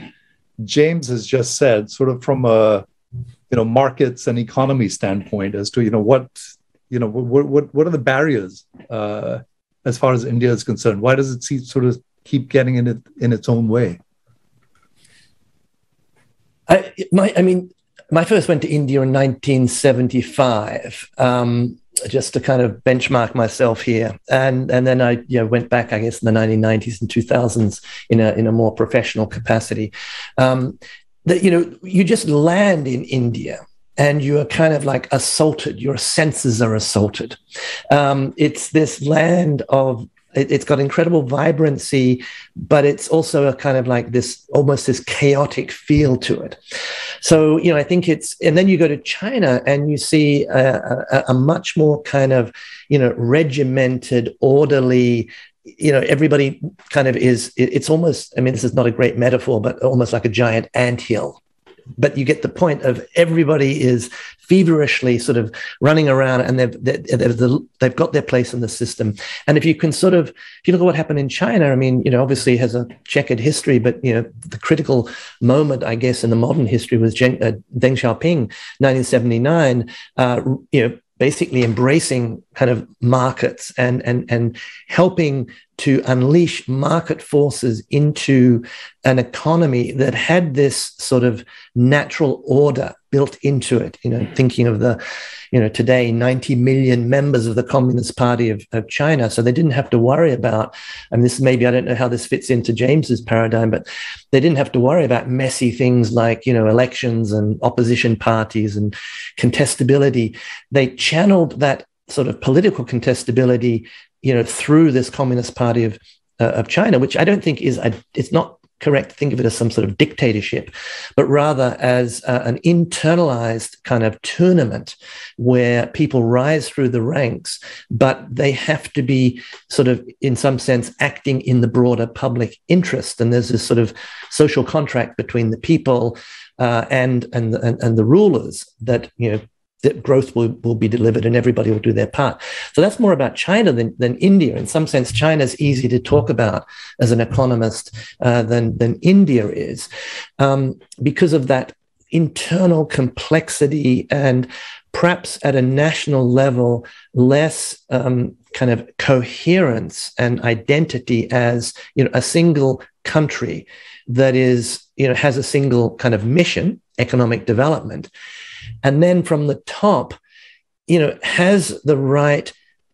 James has just said, sort of from a you know markets and economy standpoint, as to you know what you know what what what are the barriers uh, as far as India is concerned? Why does it see, sort of keep getting in it in its own way? I, my, I mean, my first went to India in 1975. Um, just to kind of benchmark myself here. And and then I you know, went back, I guess, in the 1990s and 2000s in a in a more professional capacity. Um, that you know, you just land in India and you are kind of like assaulted. Your senses are assaulted. Um, it's this land of it, has got incredible vibrancy, but it's also a kind of like this almost this chaotic feel to it. So, you know, I think it's, and then you go to China and you see a, a, a much more kind of, you know, regimented, orderly, you know everybody kind of is it's almost i mean this is not a great metaphor but almost like a giant ant hill but you get the point of everybody is feverishly sort of running around and they've, they've, they've got their place in the system. And if you can sort of, if you look at what happened in China, I mean, you know, obviously has a checkered history, but, you know, the critical moment, I guess, in the modern history was Deng, uh, Deng Xiaoping, 1979, uh, you know, basically embracing kind of markets and and and helping to unleash market forces into an economy that had this sort of natural order built into it you know mm. thinking of the you know today 90 million members of the communist party of, of china. So they didn't have to worry about and this maybe i don't know how this fits into james's paradigm but they didn't have to worry about messy things like you know elections and opposition parties and contestability. They channeled that sort of political contestability you know, through this Communist Party of uh, of China, which I don't think is a, it's not correct to think of it as some sort of dictatorship, but rather as uh, an internalized kind of tournament where people rise through the ranks, but they have to be sort of, in some sense, acting in the broader public interest. And there's this sort of social contract between the people uh, and, and, and, and the rulers that, you know, that growth will, will be delivered and everybody will do their part. So that's more about China than, than India. In some sense, China is easy to talk about as an economist uh, than, than India is um, because of that internal complexity and perhaps at a national level, less um, kind of coherence and identity as you know a single country that is you know has a single kind of mission, economic development, and then from the top, you know, has the right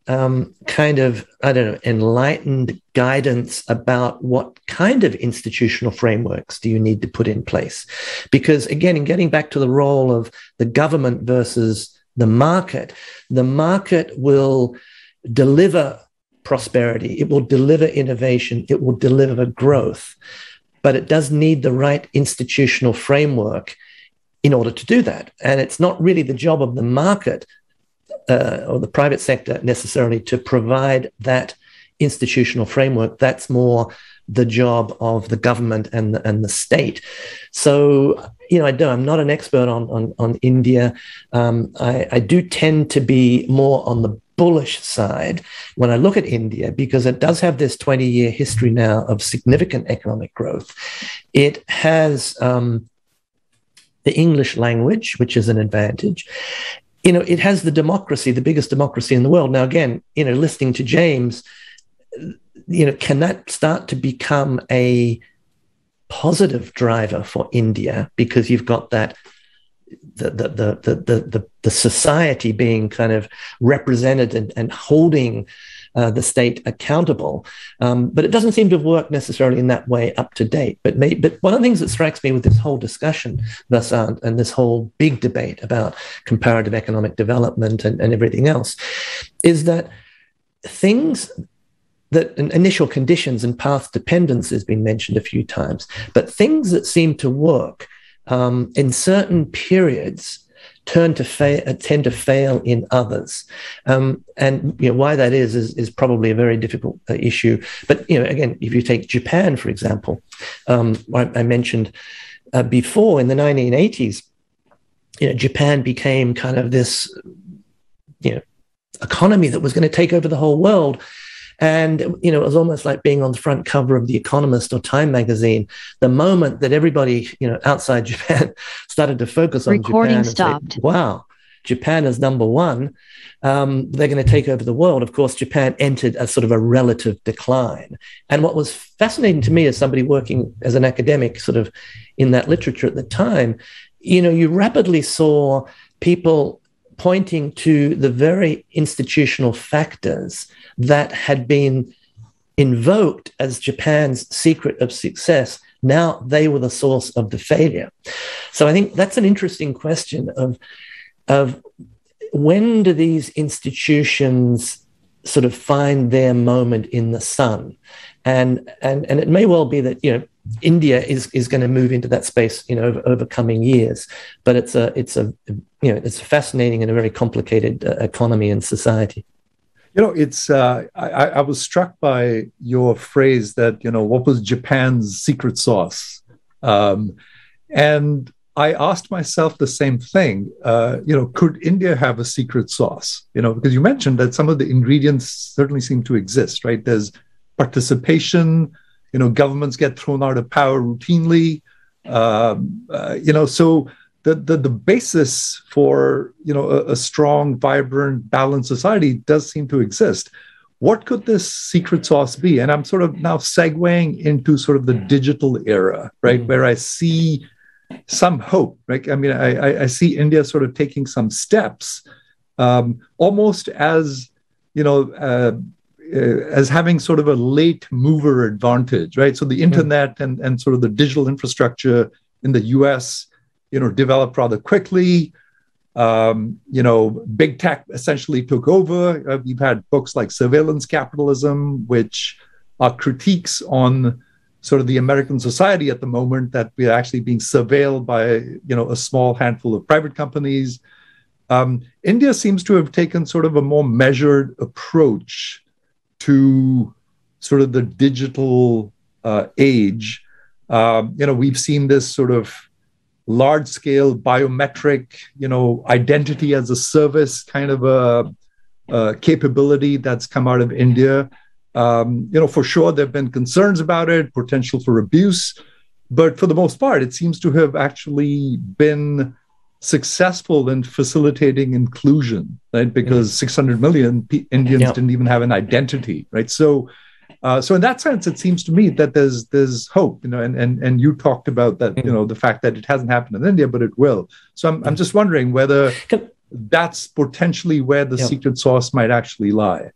um, kind of, I don't know, enlightened guidance about what kind of institutional frameworks do you need to put in place? Because again, in getting back to the role of the government versus the market, the market will deliver prosperity, it will deliver innovation, it will deliver growth, but it does need the right institutional framework in order to do that. And it's not really the job of the market uh, or the private sector necessarily to provide that institutional framework. That's more the job of the government and the, and the state. So, you know, I do, I'm not an expert on, on, on India. Um, I, I do tend to be more on the bullish side when I look at India because it does have this 20 year history now of significant economic growth. It has um, the English language, which is an advantage. You know, it has the democracy, the biggest democracy in the world. Now, again, you know, listening to James, you know, can that start to become a positive driver for India because you've got that the the the the the, the society being kind of represented and, and holding uh, the state accountable. Um, but it doesn't seem to have worked necessarily in that way up to date. But, may, but one of the things that strikes me with this whole discussion, Vasant, and this whole big debate about comparative economic development and, and everything else, is that things that initial conditions and path dependence has been mentioned a few times, but things that seem to work um, in certain periods turn to fail, uh, tend to fail in others. Um, and you know, why that is, is, is probably a very difficult uh, issue. But you know, again, if you take Japan, for example, um, I, I, mentioned uh, before in the 1980s, you know, Japan became kind of this, you know, economy that was going to take over the whole world. And, you know, it was almost like being on the front cover of The Economist or Time magazine. The moment that everybody, you know, outside Japan started to focus on Recording Japan. stopped. Say, wow, Japan is number one. Um, they're going to take over the world. Of course, Japan entered a sort of a relative decline. And what was fascinating to me as somebody working as an academic, sort of in that literature at the time, you know, you rapidly saw people pointing to the very institutional factors that had been invoked as Japan's secret of success. Now they were the source of the failure. So I think that's an interesting question of, of when do these institutions sort of find their moment in the sun? And, and, and it may well be that, you know, India is is going to move into that space, you know, over, over, coming years. But it's a it's a you know it's a fascinating and a very complicated uh, economy and society. You know, it's uh, I, I was struck by your phrase that you know what was Japan's secret sauce, um, and I asked myself the same thing. Uh, you know, could India have a secret sauce? You know, because you mentioned that some of the ingredients certainly seem to exist, right? There's participation you know, governments get thrown out of power routinely. Um, uh, you know, so the, the, the basis for you know a, a, strong, vibrant, balanced society does seem to exist. What could this secret sauce be? And I'm sort of now segueing into sort of the digital era, right, mm-hmm. where I see some hope. Right, I mean, I, I see India sort of taking some steps, um, almost as you know. Uh, uh, as having sort of a late mover advantage, right? So the hmm. internet and, and sort of the digital infrastructure in the US, you know, developed rather quickly. Um, you know, big tech essentially took over. Uh, we've had books like Surveillance Capitalism, which are critiques on sort of the American society at the moment that we're actually being surveilled by, you know, a small handful of private companies. Um, India seems to have taken sort of a more measured approach to sort of the digital uh, age. Um, you know, we've seen this sort of large scale biometric, you know, identity as a service kind of a, a capability that's come out of India. Um, you know, for sure, there have been concerns about it, potential for abuse. But for the most part, it seems to have actually been successful in facilitating inclusion, right? Because mm-hmm. 600 million P- Indians didn't even have an identity, right? So, uh, so in that sense, it seems to me that there's there's hope, you know, and and and you talked about that, you know, the fact that it hasn't happened in India, but it will. So I'm I'm just wondering whether that's potentially where the secret sauce might actually lie.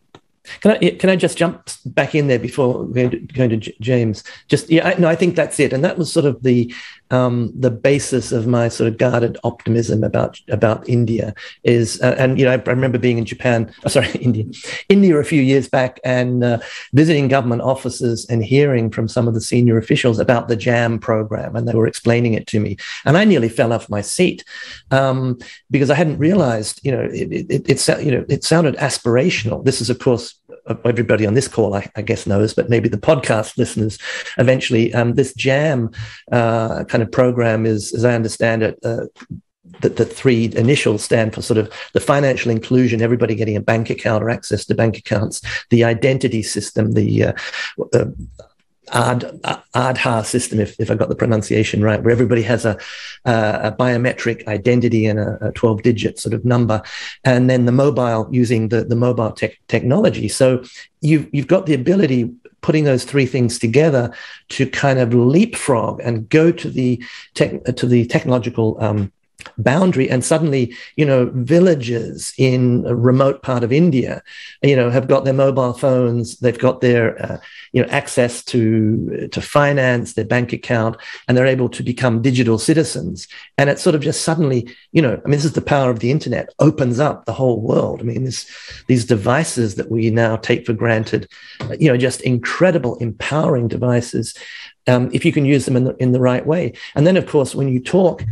Can I can I just jump back in there before going to, going to James? Just yeah, I, no, I think that's it, and that was sort of the um, the basis of my sort of guarded optimism about about India is, uh, and you know, I, remember being in Japan, oh, sorry, India, India a few years back, and uh, visiting government offices and hearing from some of the senior officials about the JAM program, and they were explaining it to me, and I nearly fell off my seat um, because I hadn't realized, you know, it, it, it, it you know, it sounded aspirational. This is, of course, everybody on this call, I, I, guess, knows, but maybe the podcast listeners eventually. Um, this JAM uh, kind of program is, as I understand it, uh, the, the three initials stand for sort of the financial inclusion, everybody getting a bank account or access to bank accounts, the identity system, the uh, uh, Ad, Aadhaar system, if, if I got the pronunciation right, where everybody has a, a biometric identity and a, a 12 digit sort of number, and then the mobile using the, the mobile tech technology. So you've, you've got the ability putting those three things together to kind of leapfrog and go to the tech, to the technological um, boundary and suddenly you know villages in a remote part of india you know have got their mobile phones they've got their uh, you know access to to finance their bank account and they're able to become digital citizens. And it sort of just suddenly you know i mean this is the power of the internet opens up the whole world. I mean this these devices that we now take for granted you know just incredible empowering devices um, if you can use them in the, in the right way. And then of course when you talk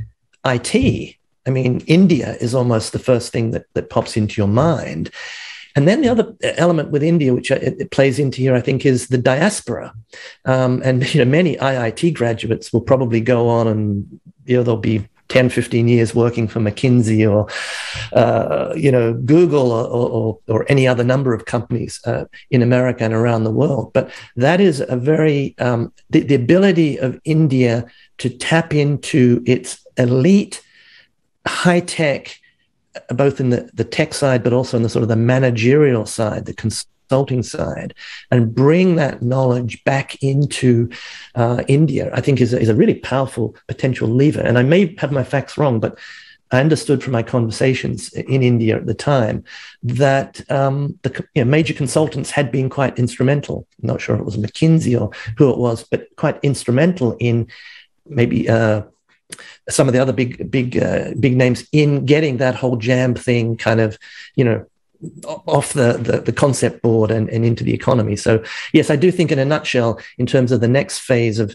IT. I mean, India is almost the first thing that, that pops into your mind. And then the other element with India, which it, it plays into here, I think, is the diaspora. Um, and you know, many IIT graduates will probably go on and you know they'll be 10, 15 years working for McKinsey or, uh, you know, Google or, or, or, any other number of companies uh, in America and around the world. But that is a very, um, the, the ability of India to tap into its elite, high tech, both in the, the tech side, but also in the sort of the managerial side, the consulting side, and bring that knowledge back into uh, India, I think is a, is a really powerful potential lever. And I may have my facts wrong, but I understood from my conversations in India at the time that um, the you know, major consultants had been quite instrumental. I'm not sure if it was McKinsey or who it was, but quite instrumental in maybe uh, some of the other big, big, uh, big names in getting that whole jam thing kind of, you know, off the, the, the, concept board and, and into the economy. So, yes, I do think, in a nutshell, in terms of the next phase of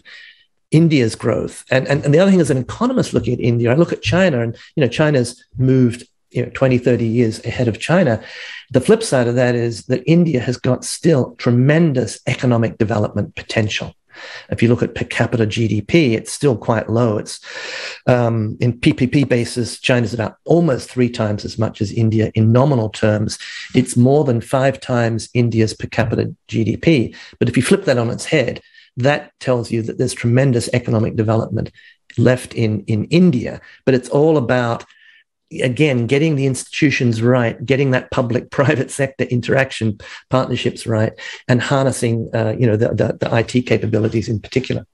India's growth, and, and, and the other thing as an economist looking at India, I look at China, and you know, China's moved you know 20 30 years ahead of china the flip side of that is that india has got still tremendous economic development potential if you look at per capita GDP, it's still quite low. It's um, in PPP basis, China's about almost three times as much as India in nominal terms. It's more than five times India's per capita GDP. But if you flip that on its head, that tells you that there's tremendous economic development left in, in India. But it's all about again, getting the institutions right, getting that public-private sector interaction partnerships right, and harnessing, uh, you know, the, the, the, IT capabilities in particular.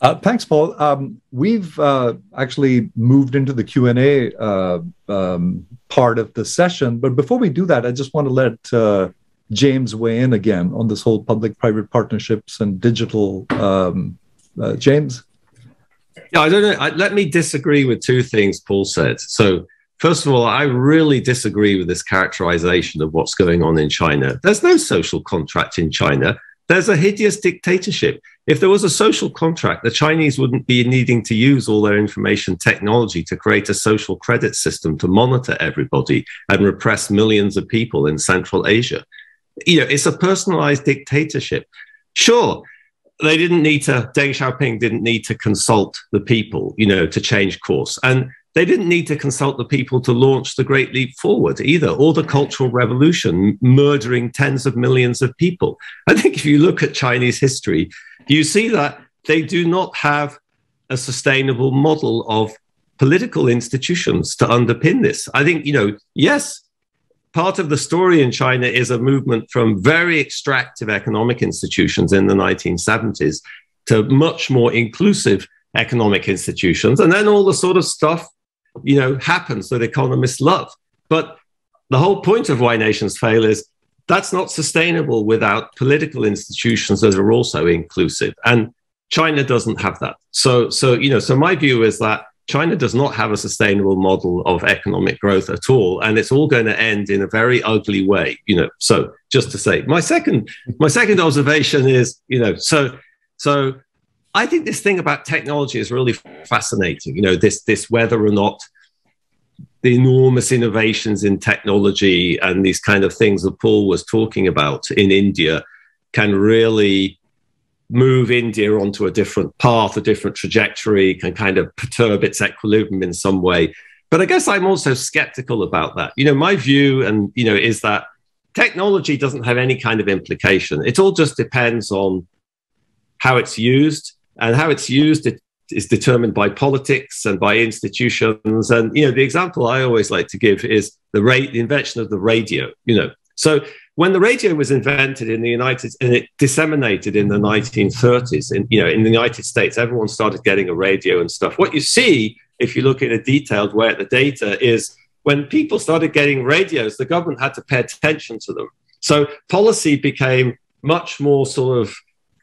Uh, thanks, Paul. Um, we've uh, actually moved into the Q and A uh, um, part of the session, but before we do that, I just want to let uh, James weigh in again on this whole public-private partnerships and digital. Um, uh, James. Yeah, I don't know. I, let me disagree with two things Paul said. So, first of all, I really disagree with this characterization of what's going on in China. There's no social contract in China. There's a hideous dictatorship. If there was a social contract, the Chinese wouldn't be needing to use all their information technology to create a social credit system to monitor everybody and repress millions of people in Central Asia. You know, it's a personalized dictatorship. Sure, they didn't need to, Deng Xiaoping didn't need to consult the people, you know, to change course. And they didn't need to consult the people to launch the Great Leap Forward either, or the Cultural Revolution, murdering tens of millions of people. I think if you look at Chinese history, you see that they do not have a sustainable model of political institutions to underpin this. I think, you know, yes, part of the story in China is a movement from very extractive economic institutions in the 1970s to much more inclusive economic institutions. And then all the sort of stuff, you know, happens that economists love. But the whole point of why nations fail is that's not sustainable without political institutions that are also inclusive. And China doesn't have that. So, so, you know, so my view is that China does not have a sustainable model of economic growth at all, and it's all going to end in a very ugly way. You know, so just to say, my second my second observation is, you know, so so I think this thing about technology is really fascinating. You know, this this whether or not the enormous innovations in technology and these kind of things that Paul was talking about in India can really move India onto a different path, a different trajectory, can kind of perturb its equilibrium in some way. But I guess I'm also skeptical about that. You know, my view and you know is that technology doesn't have any kind of implication. It all just depends on how it's used and how it's used it is determined by politics and by institutions and you know the example i always like to give is the, ra- the invention of the radio you know so when the radio was invented in the United States and it disseminated in the 1930s, in you know, in the United States, everyone started getting a radio and stuff. What you see, if you look in a detailed way at the data, is when people started getting radios, the government had to pay attention to them. So policy became much more sort of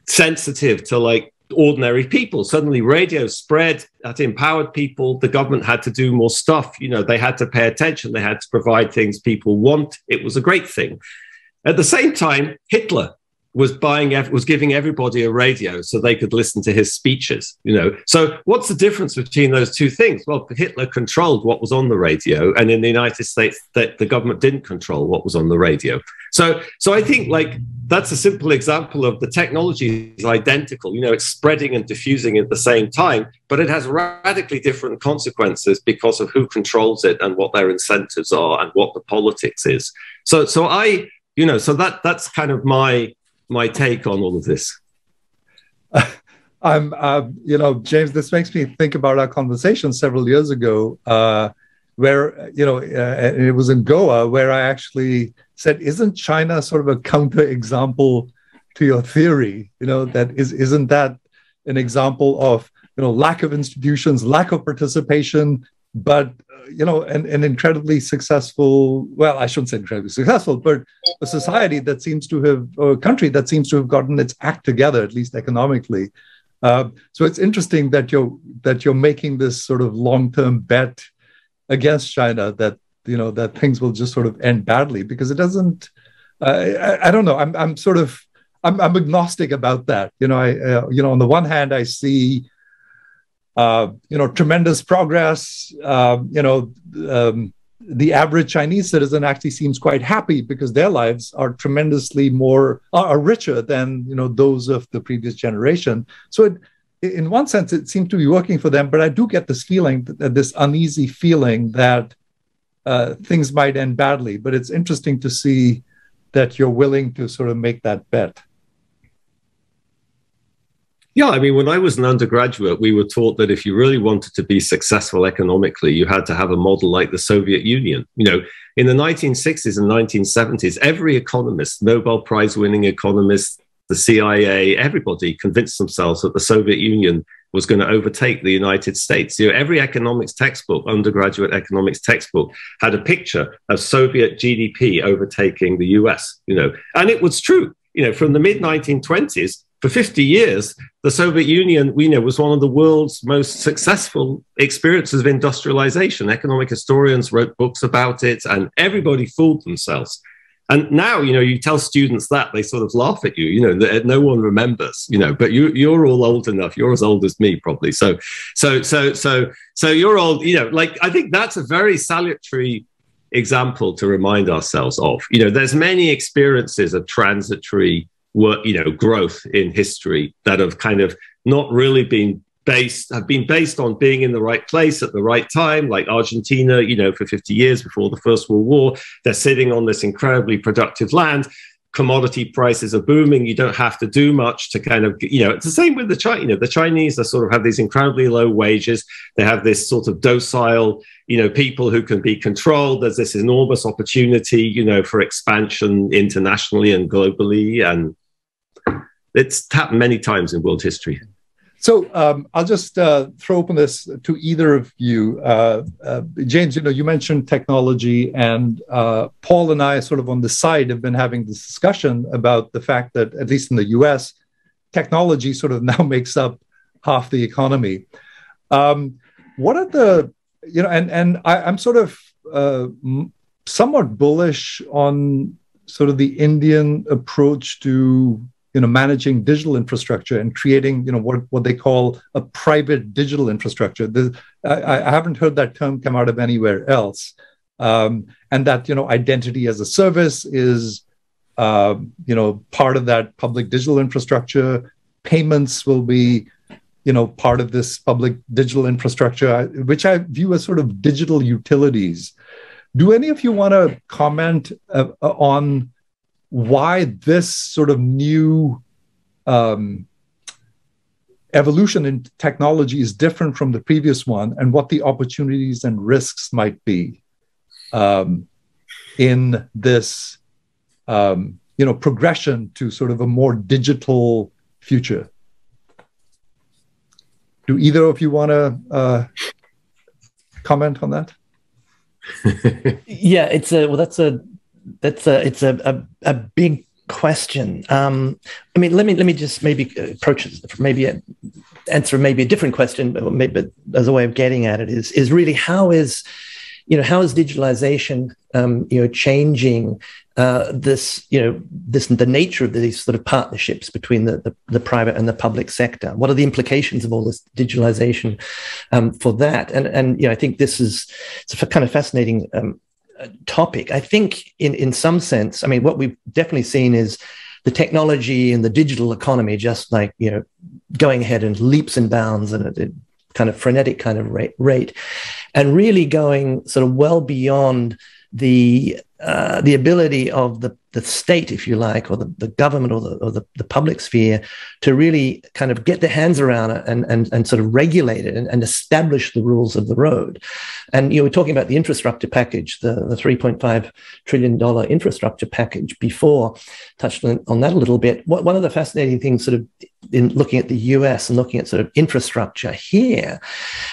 sensitive to like ordinary people. Suddenly, radio spread, that empowered people. The government had to do more stuff. You know, they had to pay attention. They had to provide things people want. It was a great thing. At the same time, Hitler was buying was giving everybody a radio so they could listen to his speeches you know. So what's the difference between those two things? Well hitler controlled what was on the radio and in the united states that the government didn't control what was on the radio. So so i think like that's a simple example of the technology is identical. You know it's spreading and diffusing at the same time but it has radically different consequences because of who controls it and what their incentives are and what the politics is. So so i you know so that that's kind of my my take on all of this. I'm, uh, you know, James. This makes me think about our conversation several years ago, uh, where you know, uh, it was in Goa, where I actually said, "Isn't China sort of a counterexample to your theory? You know, that is, isn't that an example of you know lack of institutions, lack of participation, but you know, an, an incredibly successful, well, I shouldn't say incredibly successful, but a society that seems to have, or a country that seems to have gotten its act together, at least economically. Uh, so it's interesting that you're that you're making this sort of long-term bet against China that you know that things will just sort of end badly because it doesn't. Uh, I, I, don't know. I'm I'm sort of I'm, I'm agnostic about that. You know, I uh, you know on the one hand I see uh, you know, tremendous progress. Uh, you know, um, the average Chinese citizen actually seems quite happy because their lives are tremendously more are, richer than you know those of the previous generation. So, it, in one sense, it seems to be working for them. But I do get this feeling, that, this uneasy feeling that uh, things might end badly. But it's interesting to see that you're willing to sort of make that bet. Yeah, I mean, when I was an undergraduate, we were taught that if you really wanted to be successful economically, you had to have a model like the Soviet Union. You know, in the 1960s and 1970s, every economist, Nobel Prize winning economist, the CIA, everybody convinced themselves that the Soviet Union was going to overtake the United States. You know, every economics textbook, undergraduate economics textbook, had a picture of Soviet GDP overtaking the US, you know, and it was true. You know, from the mid 1920s, for 50 years, the Soviet Union, we know, was one of the world's most successful experiences of industrialization. Economic historians wrote books about it, and everybody fooled themselves. And now, you know, you tell students that they sort of laugh at you. You know, no one remembers. You know, but you you're all old enough. You're as old as me, probably. So, so, so, so, so you're old. You know, like I think that's a very salutary example to remind ourselves of. You know, there's many experiences of transitory work, you know, growth in history that have kind of not really been based have been based on being in the right place at the right time like argentina you know for 50 years before the first world war. They're sitting on this incredibly productive land. Commodity prices are booming. You don't have to do much to kind of you know it's the same with the Chinese you know the Chinese are sort of have these incredibly low wages. They have this sort of docile you know people who can be controlled. There's this enormous opportunity you know for expansion internationally and globally and it's happened many times in world history. So um, I'll just uh, throw open this to either of you. Uh, uh, James, you know, you mentioned technology, and uh, Paul and I, sort of on the side, have been having this discussion about the fact that, at least in the U.S., technology sort of now makes up half the economy. Um, what are the, you know, and and I, am sort of uh, somewhat bullish on sort of the Indian approach to you know managing digital infrastructure and creating you know what, what they call a private digital infrastructure. The, I, I, haven't heard that term come out of anywhere else. Um, and that you know identity as a service is uh, you know part of that public digital infrastructure. Payments will be you know part of this public digital infrastructure which i view as sort of digital utilities. Do any of you want to comment uh, on why this sort of new um, evolution in technology is different from the previous one and what the opportunities and risks might be um, in this um, you know progression to sort of a more digital future. Do either of you want to uh, comment on that? Yeah it's a well that's a that's a it's a a, a big question. Um, I mean, let me let me just maybe approach maybe a, answer maybe a different question, but maybe as a way of getting at it is is really how is you know how is digitalization um, you know changing uh, this you know this the nature of these sort of partnerships between the, the, the private and the public sector what are the implications of all this digitalization um, for that and and you know i think this is it's a kind of fascinating um, topic. I think, in in some sense, I mean, what we've definitely seen is the technology and the digital economy just like you know going ahead in leaps and bounds and a, a kind of frenetic kind of rate, rate, and really going sort of well beyond the uh, the ability of the, the state, if you like, or the, the government or, the, or the, the public sphere to really kind of get their hands around it and, and, and sort of regulate it and, and establish the rules of the road. And you know, we're talking about the infrastructure package, the, the $3.5 trillion infrastructure package before, touched on, that a little bit. One of the fascinating things sort of in looking at the US and looking at sort of infrastructure here,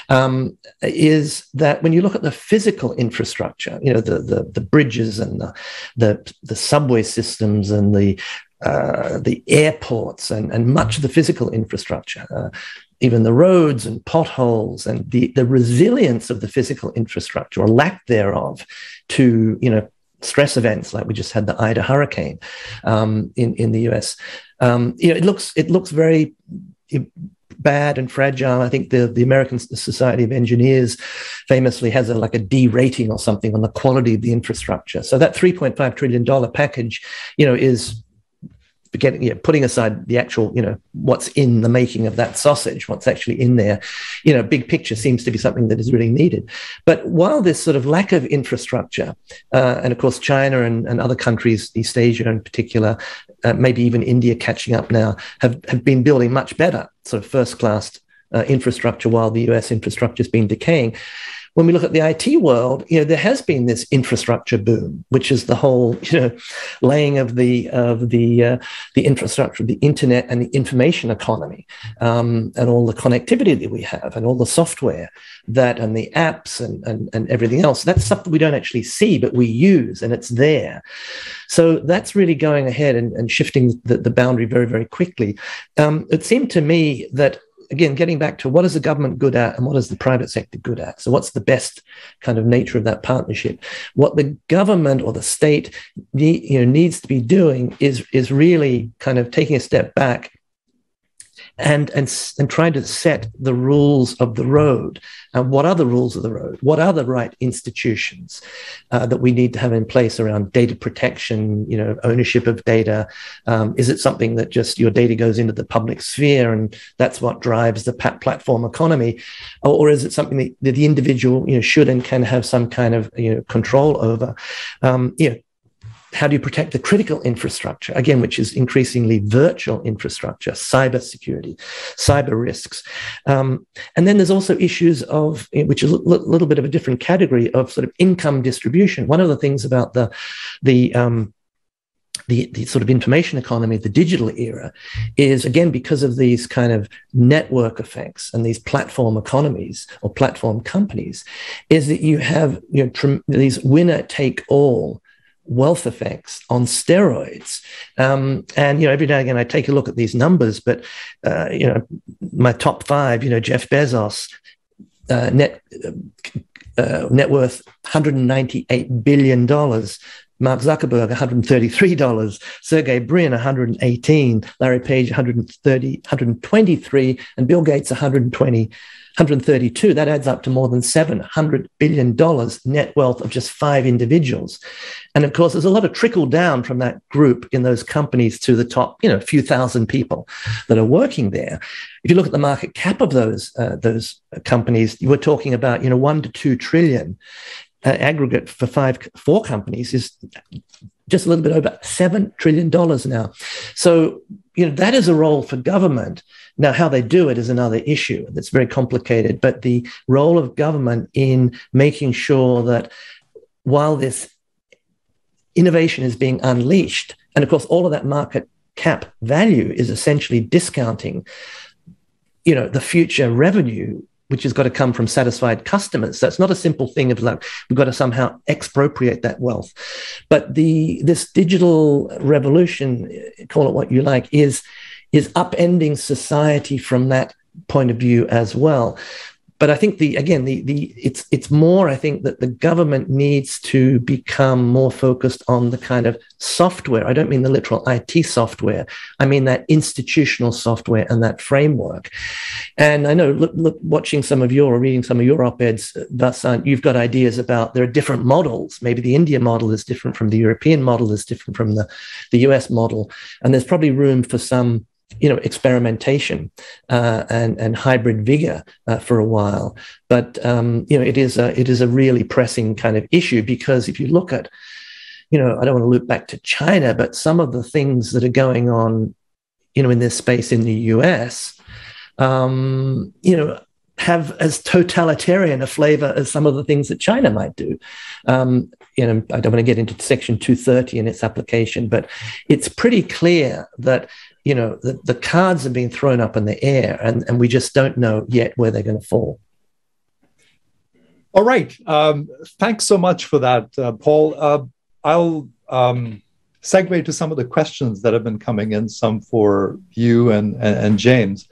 um, is that when you look at the physical infrastructure, you know, the the, the bridges and the, the, the subway systems and the uh, the airports and, and much of the physical infrastructure, uh, even the roads and potholes and the, the resilience of the physical infrastructure or lack thereof to, you know, stress events like we just had the Ida hurricane um, in, in the US. Um, you know, it looks, it looks very bad and fragile. I think the, the American Society of Engineers famously has a, like a D rating or something on the quality of the infrastructure. So that $3.5 trillion package, you know, is getting you know, putting aside the actual you know what's in the making of that sausage what's actually in there you know big picture seems to be something that is really needed. But while this sort of lack of infrastructure uh, and of course china and, and, other countries east asia in particular uh, maybe even india catching up now have, have been building much better sort of first class uh, infrastructure while the us infrastructure has been decaying when we look at the IT world, you know, there has been this infrastructure boom, which is the whole, you know, laying of the of the uh, the infrastructure, the internet and the information economy, um, and all the connectivity that we have, and all the software that, and the apps, and and and everything else. That's stuff that we don't actually see, but we use, and it's there. So that's really going ahead and, and shifting the, the boundary very very quickly. Um, it seemed to me that again, getting back to what is the government good at and what is the private sector good at? So, what's the best kind of nature of that partnership? What the government or the state you know, needs to be doing is, is really kind of taking a step back and, and, and trying to set the rules of the road. And what are the rules of the road? What are the right institutions uh, that we need to have in place around data protection, you know, ownership of data? Um, is it something that just your data goes into the public sphere and that's what drives the platform economy? Or, or is it something that, the individual, you know, should and can have some kind of, you know, control over? Um, you know, how do you protect the critical infrastructure? Again which is increasingly virtual infrastructure cyber security cyber risks. Um, and then there's also issues of which is a little bit of a different category of sort of income distribution. One of the things about the the um, the, the sort of information economy, the digital era, is again because of these kind of network effects and these platform economies or platform companies, is that you have you know, these winner take all wealth effects on steroids. Um, and you know, every now and again, I take a look at these numbers, but uh, you know, my top five, you know, Jeff Bezos, uh, net uh, net worth 198 billion dollars. Mark Zuckerberg, $133, Sergey Brin, 118, Larry Page, 130, 123, and Bill Gates, 120 132, that adds up to more than $700 billion net wealth of just five individuals. And of course, there's a lot of trickle down from that group in those companies to the top, you know, a few thousand people that are working there. If you look at the market cap of those, uh, those companies, you were talking about, you know, one to two trillion. Uh, aggregate for five, four companies is just a little bit over $7 trillion now. So, you know, that is a role for government now, how they do it is another issue that's very complicated. But the role of government in making sure that while this innovation is being unleashed, and of course, all of that market cap value is essentially discounting, you know, the future revenue which has got to come from satisfied customers. So it's not a simple thing of like we've got to somehow expropriate that wealth. But the this digital revolution, call it what you like, is is upending society from that point of view as well. But I think the again the the it's it's more I think that the government needs to become more focused on the kind of software. I don't mean the literal IT software. I mean that institutional software and that framework. And I know look, look watching some of your or reading some of your op-eds, uh, Vasant, uh, you've got ideas about there are different models. Maybe the India model is different from the European model, is different from the, the US model. And there's probably room for some you know experimentation uh, and and hybrid vigor uh, for a while but um, you know it is a it is a really pressing kind of issue because if you look at you know I don't want to loop back to China but some of the things that are going on you know in this space in the US um, you know have as totalitarian a flavor as some of the things that China might do. Um, you know, I don't want to get into Section 230 and its application, but it's pretty clear that you know the, the cards are being thrown up in the air, and, and we just don't know yet where they're going to fall. All right. Um, thanks so much for that, uh, Paul. Uh, I'll um, segue to some of the questions that have been coming in, some for you and, and, and James.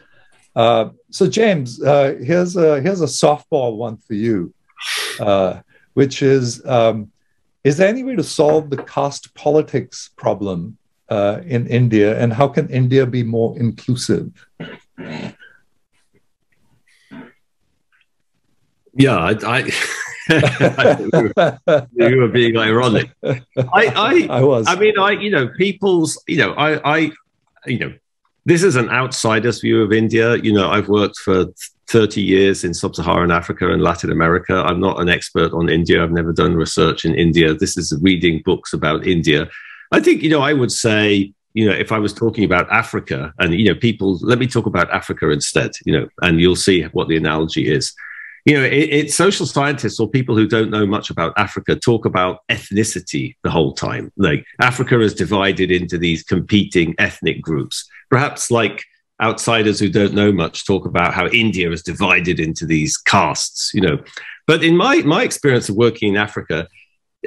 Uh, so, James, uh, here's, a, here's a softball one for you, uh, which is um, Is there any way to solve the caste politics problem uh, in India, and how can India be more inclusive? Yeah, I, I you were being ironic. I, I, I was. I mean, I, you know, people's, you know, I, I, you know, this is an outsider's view of India. You know, I've worked for 30 years in sub Saharan Africa and Latin America. I'm not an expert on India. I've never done research in India. This is reading books about India. I think, you know, I would say, you know, if I was talking about Africa and, you know, people, let me talk about Africa instead, you know, and you'll see what the analogy is you know, it, it's social scientists or people who don't know much about Africa talk about ethnicity the whole time. Like Africa is divided into these competing ethnic groups. Perhaps like outsiders who don't know much talk about how India is divided into these castes, you know. But in my, my experience of working in Africa,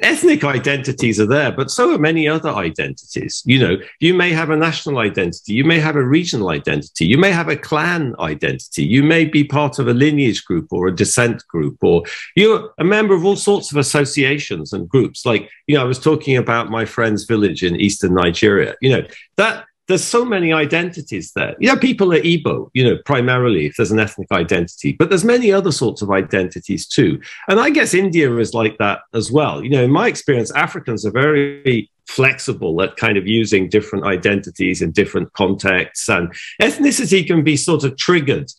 ethnic identities are there, but so are many other identities. You know, you may have a national identity, you may have a regional identity, you may have a clan identity, you may be part of a lineage group or a descent group, or you're a member of all sorts of associations and groups. Like, you know, I was talking about my friend's village in eastern Nigeria. You know, that there's so many identities there. Yeah, people are Igbo, you know, primarily if there's an ethnic identity, but there's many other sorts of identities too. And I guess India is like that as well. You know, in my experience, Africans are very flexible at kind of using different identities in different contexts, and ethnicity can be sort of triggered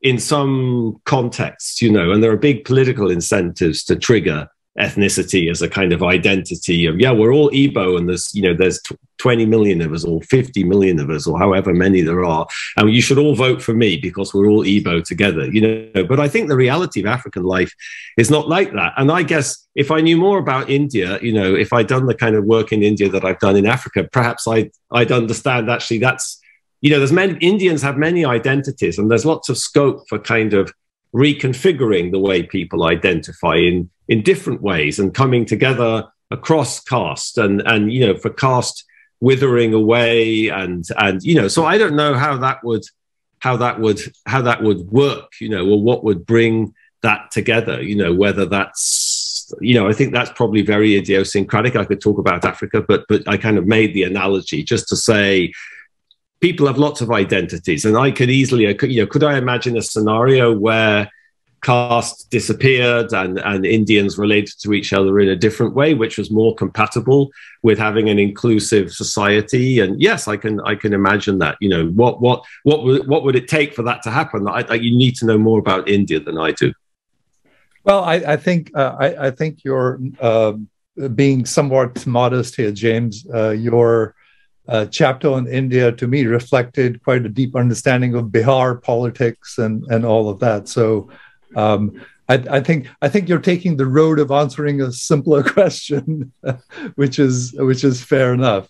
in some contexts, you know, and there are big political incentives to trigger ethnicity as a kind of identity of yeah we're all Igbo and there's you know there's 20 million of us or 50 million of us or however many there are. And you should all vote for me because we're all Igbo together you know. But I think the reality of African life is not like that. And I guess if I knew more about India you know if I'd done the kind of work in India that I've done in Africa perhaps I'd I'd understand actually that's you know there's many Indians have many identities and there's lots of scope for kind of reconfiguring the way people identify in in different ways and coming together across caste and and you know for caste withering away and and you know so i don't know how that would how that would how that would work you know or what would bring that together you know whether that's you know i think that's probably very idiosyncratic. I could talk about africa but but i kind of made the analogy just to say people have lots of identities, and I could easily, you know, could I imagine a scenario where caste disappeared and, and Indians related to each other in a different way, which was more compatible with having an inclusive society. And yes, I can I can imagine that. You know, what what what would what would it take for that to happen? I, I, you need to know more about India than I do. Well, I, I think uh, I, I, think you're uh, being somewhat modest here, James. Uh, you're uh, chapter on India to me reflected quite a deep understanding of Bihar politics and and all of that. So um, I, I, think I think you're taking the road of answering a simpler question, which is which is fair enough.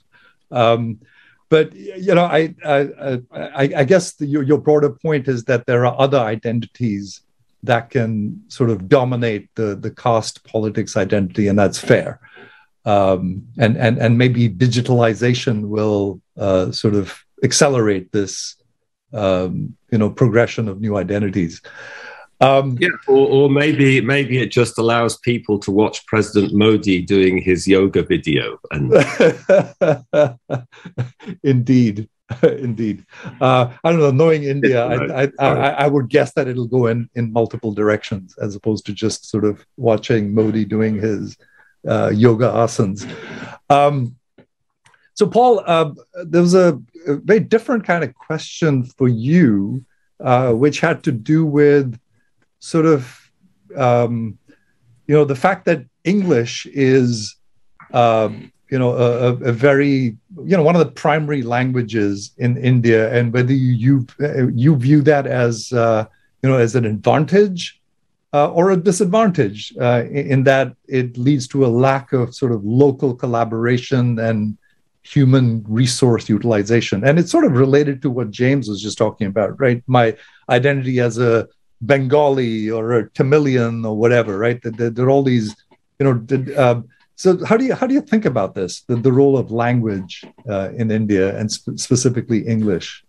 Um, but you know, I I, I, I guess the, your, your broader point is that there are other identities that can sort of dominate the the caste politics identity, and that's fair um, and and and maybe digitalization will uh, sort of accelerate this um, you know progression of new identities. Um, yeah, or, or, maybe maybe it just allows people to watch President Modi doing his yoga video. And indeed, indeed, uh, I don't know. Knowing India, I, I, I, I, would guess that it'll go in in multiple directions as opposed to just sort of watching Modi doing his uh, yoga asanas. Um, so, Paul, uh, there was a, a, very different kind of question for you, uh, which had to do with sort of, um, you know, the fact that English is, um, you know, a, a, very, you know, one of the primary languages in India, and whether you you, you view that as, uh, you know, as an advantage uh, or a disadvantage uh, in that it leads to a lack of sort of local collaboration and human resource utilization. And it's sort of related to what James was just talking about, right? My identity as a Bengali or a Tamilian or whatever, right? There, there are all these, you know. Uh, so how do you how do you think about this? The, the role of language uh, in India and sp- specifically English.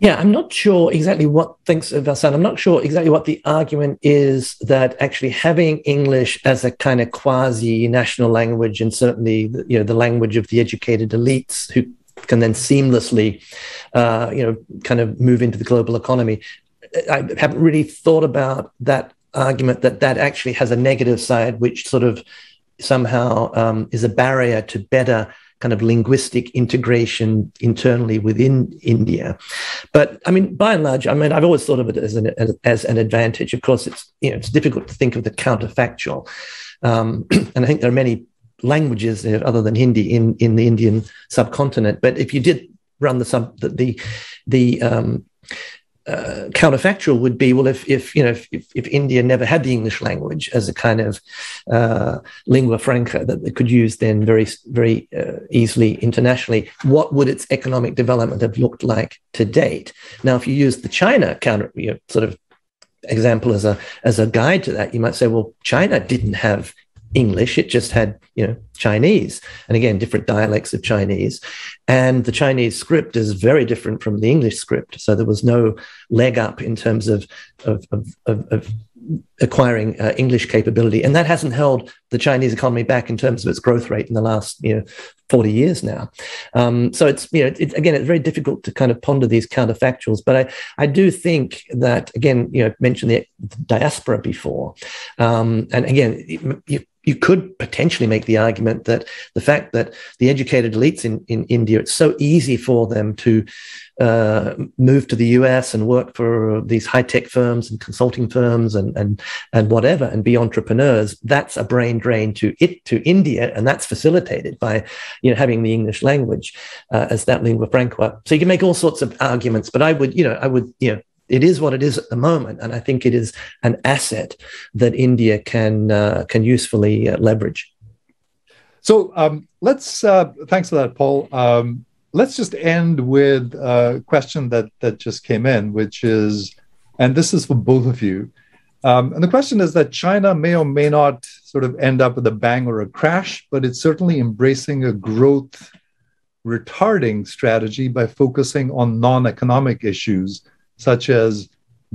Yeah, I'm not sure exactly what thinks of Vasant. I'm not sure exactly what the argument is that actually having English as a kind of quasi national language and certainly you know the language of the educated elites who can then seamlessly uh, you know kind of move into the global economy. I haven't really thought about that argument that that actually has a negative side, which sort of somehow um, is a barrier to better kind of linguistic integration internally within India. But I mean, by and large, I mean, I've always thought of it as an as, as an advantage. Of course, it's you know it's difficult to think of the counterfactual, um, and I think there are many languages other than Hindi in in the Indian subcontinent. But if you did run the sub the the, the um, uh, counterfactual would be well if if you know if, if, if, India never had the English language as a kind of uh, lingua franca that they could use then very very uh, easily internationally, what would its economic development have looked like to date? Now, if you use the China counter you know, sort of example as a as a guide to that, you might say, well, China didn't have English. It just had, you know, Chinese, and again, different dialects of Chinese. And the Chinese script is very different from the English script. So there was no leg up in terms of of, of, of, of acquiring uh, English capability, and that hasn't held the Chinese economy back in terms of its growth rate in the last you know 40 years now. Um, so it's you know it, again it's very difficult to kind of ponder these counterfactuals, but I I do think that again you know mentioned the, the diaspora before, um, and again you, you could potentially make the argument that the fact that the educated elites in, in India, it's so easy for them to uh, move to the US and work for these high tech firms and consulting firms and, and, and whatever and be entrepreneurs. That's a brain drain to it, to India. And that's facilitated by, you know, having the English language uh, as that lingua franca. So you can make all sorts of arguments, but I would, you know, I would, you know, it is what it is at the moment, and I think it is an asset that India can uh, can usefully uh, leverage. So um, let's uh, thanks for that, Paul. Um, let's just end with a question that that just came in, which is, and this is for both of you. Um, and the question is that China may or may not sort of end up with a bang or a crash, but it's certainly embracing a growth retarding strategy by focusing on non-economic issues such as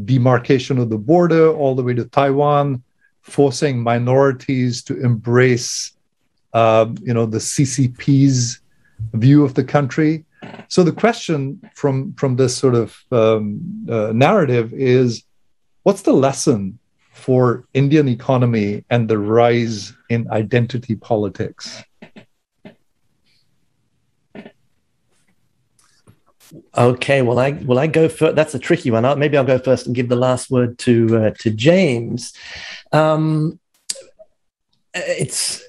demarcation of the border all the way to Taiwan, forcing minorities to embrace, uh, you know, the CCP's view of the country. So the question from from this sort of um, uh, narrative is, what's the lesson for Indian economy and the rise in identity politics? Okay, well, I will I go first. That's a tricky one. Maybe I'll go first and give the last word to uh, to James. Um, it's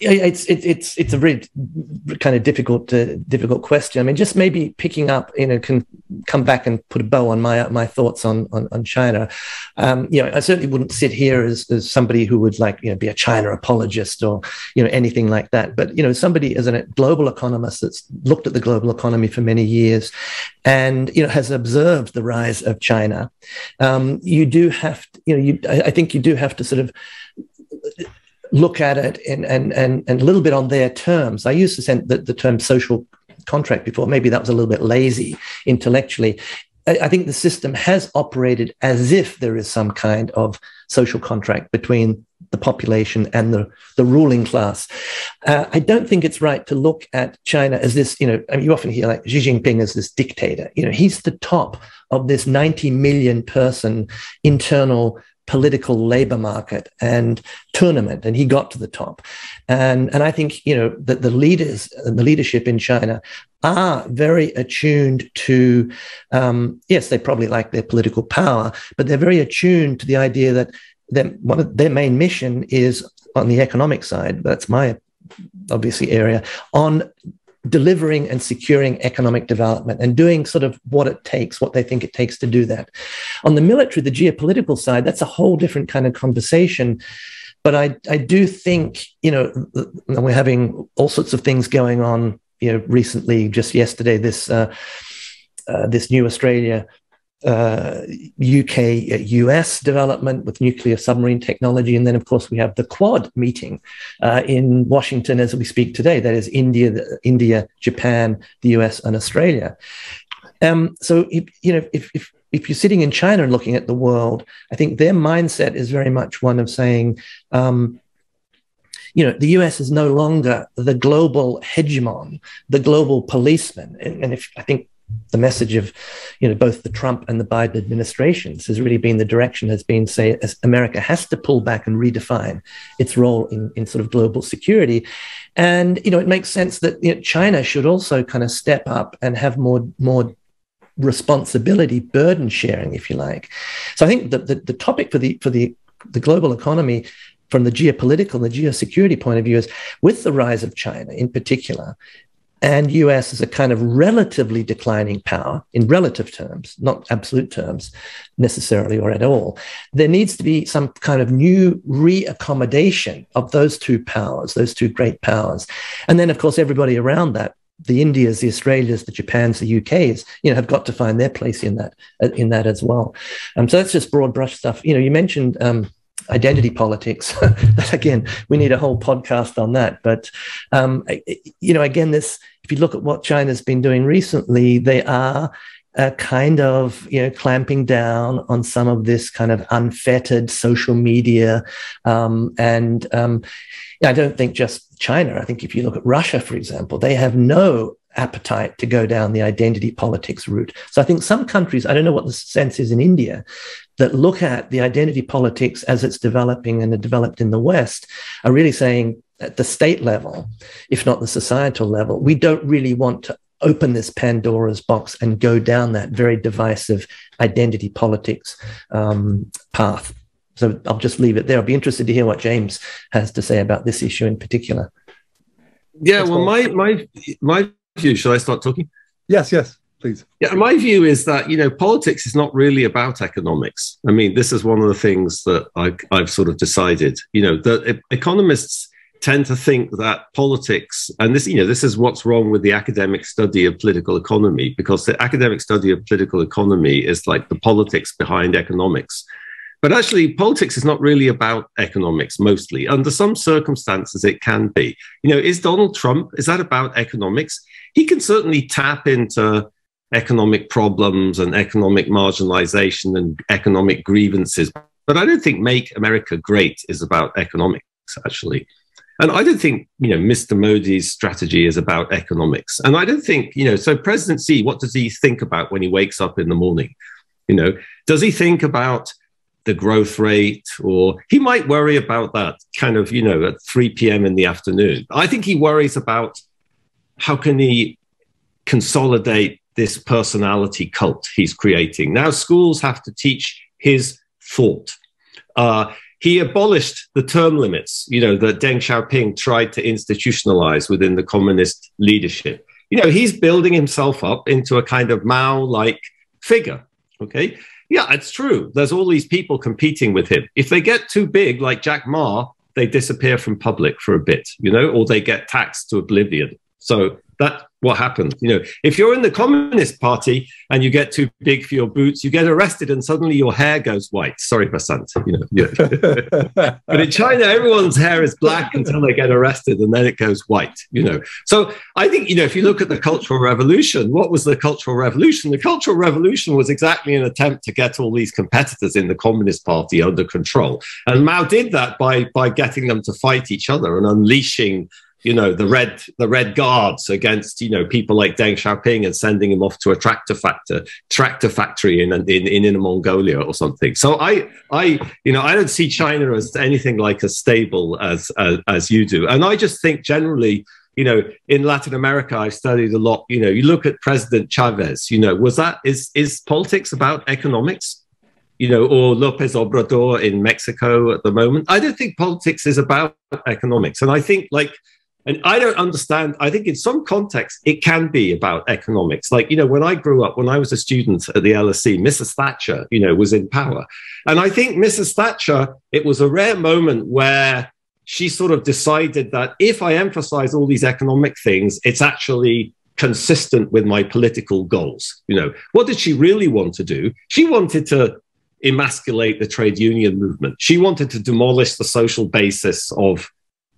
it's it's it's a really kind of difficult uh, difficult question. I mean, just maybe picking up, you know, can come back and put a bow on my my thoughts on on, on China. Um, you know, I certainly wouldn't sit here as, as somebody who would like you know be a China apologist or you know anything like that. But you know, somebody as a global economist that's looked at the global economy for many years, and you know has observed the rise of China. Um, you do have, to, you know, you I think you do have to sort of look at it and, and, and, and a little bit on their terms. I used to say the, the term social contract before. Maybe that was a little bit lazy intellectually. I, I think the system has operated as if there is some kind of social contract between the population and the, the ruling class. Uh, I don't think it's right to look at China as this, you know, I mean, you often hear like Xi Jinping as this dictator. You know, he's the top of this 90 million person internal political labor market and tournament and he got to the top. And and i think you know that the leaders the leadership in china are very attuned to um, yes they probably like their political power but they're very attuned to the idea that them, one of their main mission is on the economic side that's my obviously area on delivering and securing economic development and doing sort of what it takes, what they think it takes to do that. On the military, the geopolitical side, that's a whole different kind of conversation. But I, I do think, you know, we're having all sorts of things going on, you know, recently, just yesterday, this, uh, uh, this new Australia uh, UK US uh, development with nuclear submarine technology. And then, of course, we have the Quad meeting uh, in Washington as we speak today. That is India, India, Japan, the US, and Australia. Um, so, if, you know, if, if if you're sitting in China and looking at the world, I think their mindset is very much one of saying, um, you know, the US is no longer the global hegemon, the global policeman. And, and if I think the message of you know both the Trump and the Biden administrations has really been the direction has been say America has to pull back and redefine its role in, in sort of global security. And you know it makes sense that you know, China should also kind of step up and have more more responsibility burden sharing if you like. So I think that the, the topic for the for the the global economy from the geopolitical and the geosecurity point of view is with the rise of China in particular and US is a kind of relatively declining power in relative terms, not absolute terms necessarily or at all, there needs to be some kind of new reaccommodation of those two powers, those two great powers. And then, of course, everybody around that, the Indias, the Australias, the Japans, the UKs, you know, have got to find their place in that, in that as well. Um, so that's just broad brush stuff. You know, you mentioned um, identity politics. again, we need a whole podcast on that. But um, you know, again, this if you look at what China's been doing recently, they are uh, kind of you know clamping down on some of this kind of unfettered social media, um, and um, I don't think just China. I think if you look at Russia, for example, they have no appetite to go down the identity politics route. So I think some countries, I don't know what the sense is in India, that look at the identity politics as it's developing and developed in the West, are really saying at the state level, if not the societal level, we don't really want to open this Pandora's box and go down that very divisive identity politics um, path. So I'll just leave it there. I'll be interested to hear what James has to say about this issue in particular. Yeah, well, my my my view. Shall I start talking? Yes, yes, please. Yeah, my view is that you know politics is not really about economics. I mean, this is one of the things that I, I've sort of decided. You know, that economists tend to think that politics and this you know this is what's wrong with the academic study of political economy because the academic study of political economy is like the politics behind economics but actually, politics is not really about economics mostly. Under some circumstances, it can be. You know, is Donald Trump, is that about economics? He can certainly tap into economic problems and economic marginalization and economic grievances. But I don't think Make America Great is about economics, actually. And I don't think, you know, Mr. Modi's strategy is about economics. And I don't think, you know, so President Xi, what does he think about when he wakes up in the morning? You know, does he think about the growth rate, or he might worry about that kind of, you know, at 3 p.m. in the afternoon. I think he worries about how can he consolidate this personality cult he's creating. Now, schools have to teach his thought. Uh, he abolished the term limits, you know, that Deng Xiaoping tried to institutionalize within the communist leadership. You know, he's building himself up into a kind of Mao like figure. Okay. Yeah, it's true. There's all these people competing with him. If they get too big, like Jack Ma, they disappear from public for a bit, you know, or they get taxed to oblivion. So that's what happens. You know, if you're in the Communist Party and you get too big for your boots, you get arrested and suddenly your hair goes white. Sorry, Vasant. You know, yeah. but in China, everyone's hair is black until they get arrested and then it goes white. You know, so I think you know if you look at the Cultural Revolution, what was the Cultural Revolution? The Cultural Revolution was exactly an attempt to get all these competitors in the Communist Party under control, and Mao did that by by getting them to fight each other and unleashing you know the red the red guards against you know people like Deng Xiaoping and sending him off to a tractor factor tractor factory in in in Inner Mongolia or something. So I I you know I don't see China as anything like as stable as as, as you do, and I just think generally you know, in Latin America, I've studied a lot. You know, you look at President Chavez. You know, was that is is politics about economics? You know, or Lopez Obrador in Mexico at the moment. I don't think politics is about economics, and I think like And I don't understand. I think in some context, it can be about economics. Like, you know, when I grew up, when I was a student at the LSE, Mrs. Thatcher, you know, was in power. And I think Mrs. Thatcher, it was a rare moment where she sort of decided that if I emphasize all these economic things, it's actually consistent with my political goals. You know, what did she really want to do? She wanted to emasculate the trade union movement. She wanted to demolish the social basis of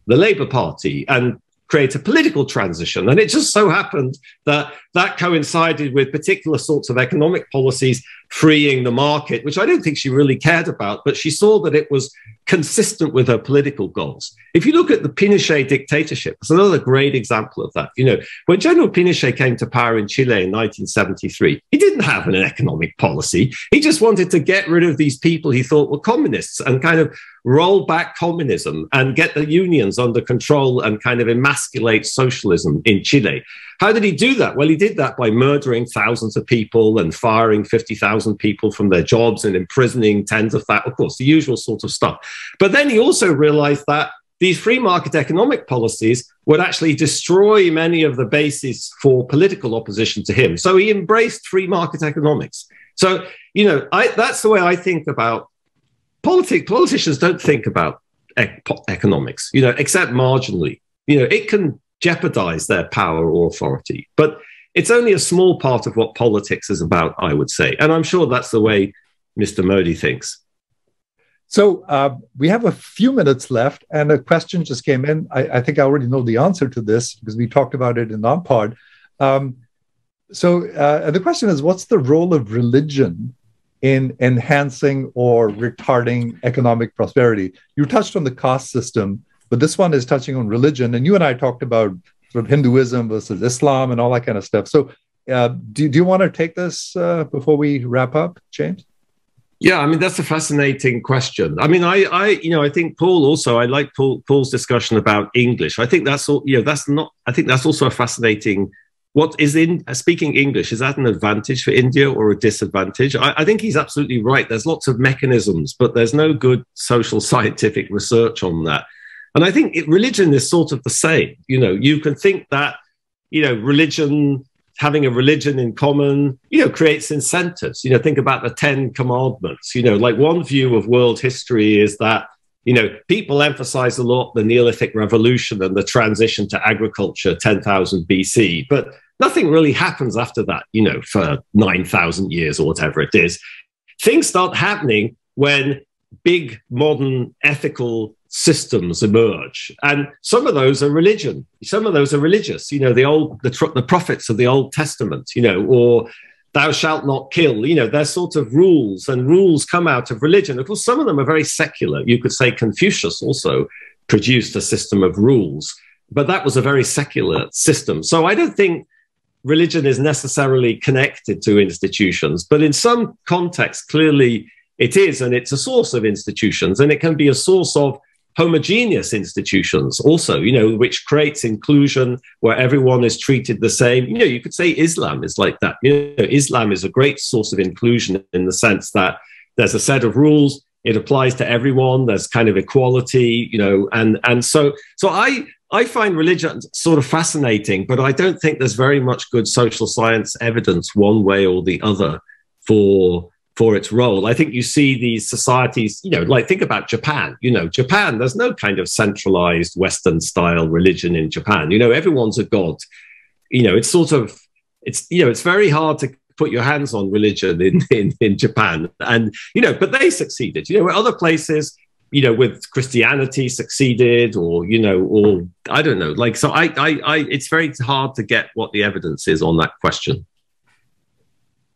the Labour Party and create a political transition. And it just so happened that that coincided with particular sorts of economic policies freeing the market, which I don't think she really cared about, but she saw that it was consistent with her political goals. If you look at the Pinochet dictatorship, it's another great example of that. You know, when General Pinochet came to power in Chile in 1973, he didn't have an economic policy. He just wanted to get rid of these people he thought were communists and kind of roll back communism and get the unions under control and kind of emasculate socialism in Chile. How did he do that? Well, he did that by murdering thousands of people and firing 50,000 people from their jobs and imprisoning tens of thousands, of course, the usual sort of stuff. But then he also realized that these free market economic policies would actually destroy many of the bases for political opposition to him. So he embraced free market economics. So, you know, I, that's the way I think about politics. Politicians don't think about economics, you know, except marginally. You know, it can jeopardize their power or authority, but it's only a small part of what politics is about, I would say. And I'm sure that's the way Mr. Modi thinks. So uh, we have a few minutes left, and a question just came in. I, I, think I already know the answer to this because we talked about it in non-pod. Um, so uh, the question is, what's the role of religion in enhancing or retarding economic prosperity? You touched on the caste system, but this one is touching on religion, and you and I talked about sort of Hinduism versus Islam and all that kind of stuff. So, uh, do, do you want to take this uh, before we wrap up, James? Yeah, I mean that's a fascinating question. I mean, I, I, you know, I think Paul also. I like Paul, Paul's discussion about English. I think that's all. You know, that's not. I think that's also a fascinating. What is in uh, speaking English? Is that an advantage for India or a disadvantage? I, I think he's absolutely right. There's lots of mechanisms, but there's no good social scientific research on that. And I think it, religion is sort of the same. You know, you can think that you know religion having a religion in common, you know, creates incentives. You know, think about the Ten Commandments. You know, like one view of world history is that, you know, people emphasize a lot the Neolithic Revolution and the transition to agriculture 10,000 BC, but nothing really happens after that, you know, for 9,000 years or whatever it is. Things start happening when big modern ethical systems emerge. And some of those are religion. Some of those are religious you know the old the, the prophets of the old testament you know or thou shalt not kill you know there's sort of rules and rules come out of religion. Of course some of them are very secular. You could say confucius also produced a system of rules but that was a very secular system. So i don't think religion is necessarily connected to institutions but in some contexts clearly it is and it's a source of institutions and it can be a source of homogeneous institutions also you know which creates inclusion where everyone is treated the same. You know you could say islam is like that. You know islam is a great source of inclusion in the sense that there's a set of rules it applies to everyone there's kind of equality you know and and so so i I find religion sort of fascinating, but I don't think there's very much good social science evidence one way or the other for for its role. I think you see these societies, you know, like think about Japan. You know, Japan, there's no kind of centralized Western style religion in Japan. You know, everyone's a god. You know, it's sort of, it's, you know, it's very hard to put your hands on religion in, in, in Japan. And, you know, but they succeeded. You know, other places, you know, with Christianity succeeded or, you know, or I don't know. Like, so I, I, I, it's very hard to get what the evidence is on that question.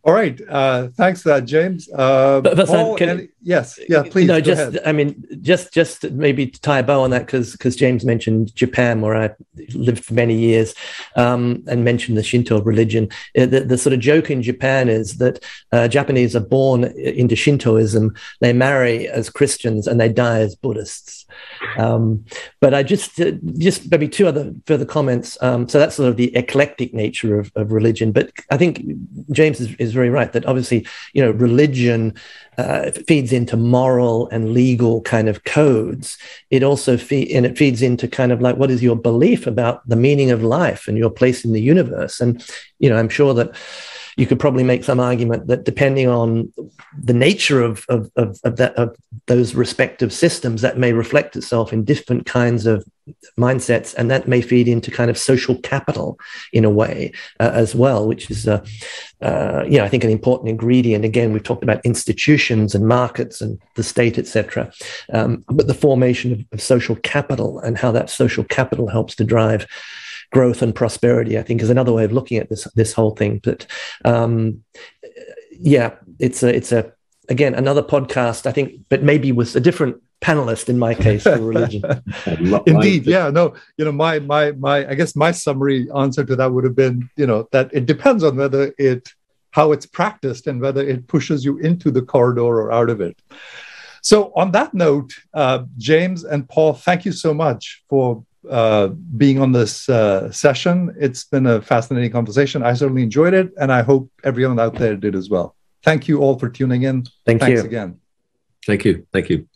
All right. Uh, thanks for that, James. Uh, but, but Paul, can, any, yes, yeah, please. No, just ahead. I mean, just just maybe to tie a bow on that because because James mentioned Japan, where I lived for many years, um, and mentioned the Shinto religion. Uh, the, the, sort of joke in Japan is that uh, Japanese are born into Shintoism, they marry as Christians, and they die as Buddhists. Um, but I just uh, just maybe two other further comments. Um, so that's sort of the eclectic nature of, of religion. But I think James is, is is very right that obviously, you know, religion uh, feeds into moral and legal kind of codes. It also feed and it feeds into kind of like what is your belief about the meaning of life and your place in the universe. And you know, I'm sure that you could probably make some argument that depending on the nature of, of, of, of, that, of those respective systems, that may reflect itself in different kinds of mindsets, and that may feed into kind of social capital in a way uh, as well, which is, uh, uh, you know, I think an important ingredient. Again, we've talked about institutions and markets and the state, etc. Um, but the formation of, of social capital and how that social capital helps to drive growth and prosperity, I think, is another way of looking at this this whole thing. But um, yeah, it's a it's a again another podcast, I think, but maybe with a different panelist in my case for religion. Indeed, yeah, no, you know, my my my, I guess my summary answer to that would have been, you know, that it depends on whether it how it's practiced and whether it pushes you into the corridor or out of it. So, on that note, uh, James and Paul, thank you so much for uh, being on this uh, session. It's been a fascinating conversation. I certainly enjoyed it, and I hope everyone out there did as well. Thank you all for tuning in. Thank Thanks you again. Thank you. Thank you.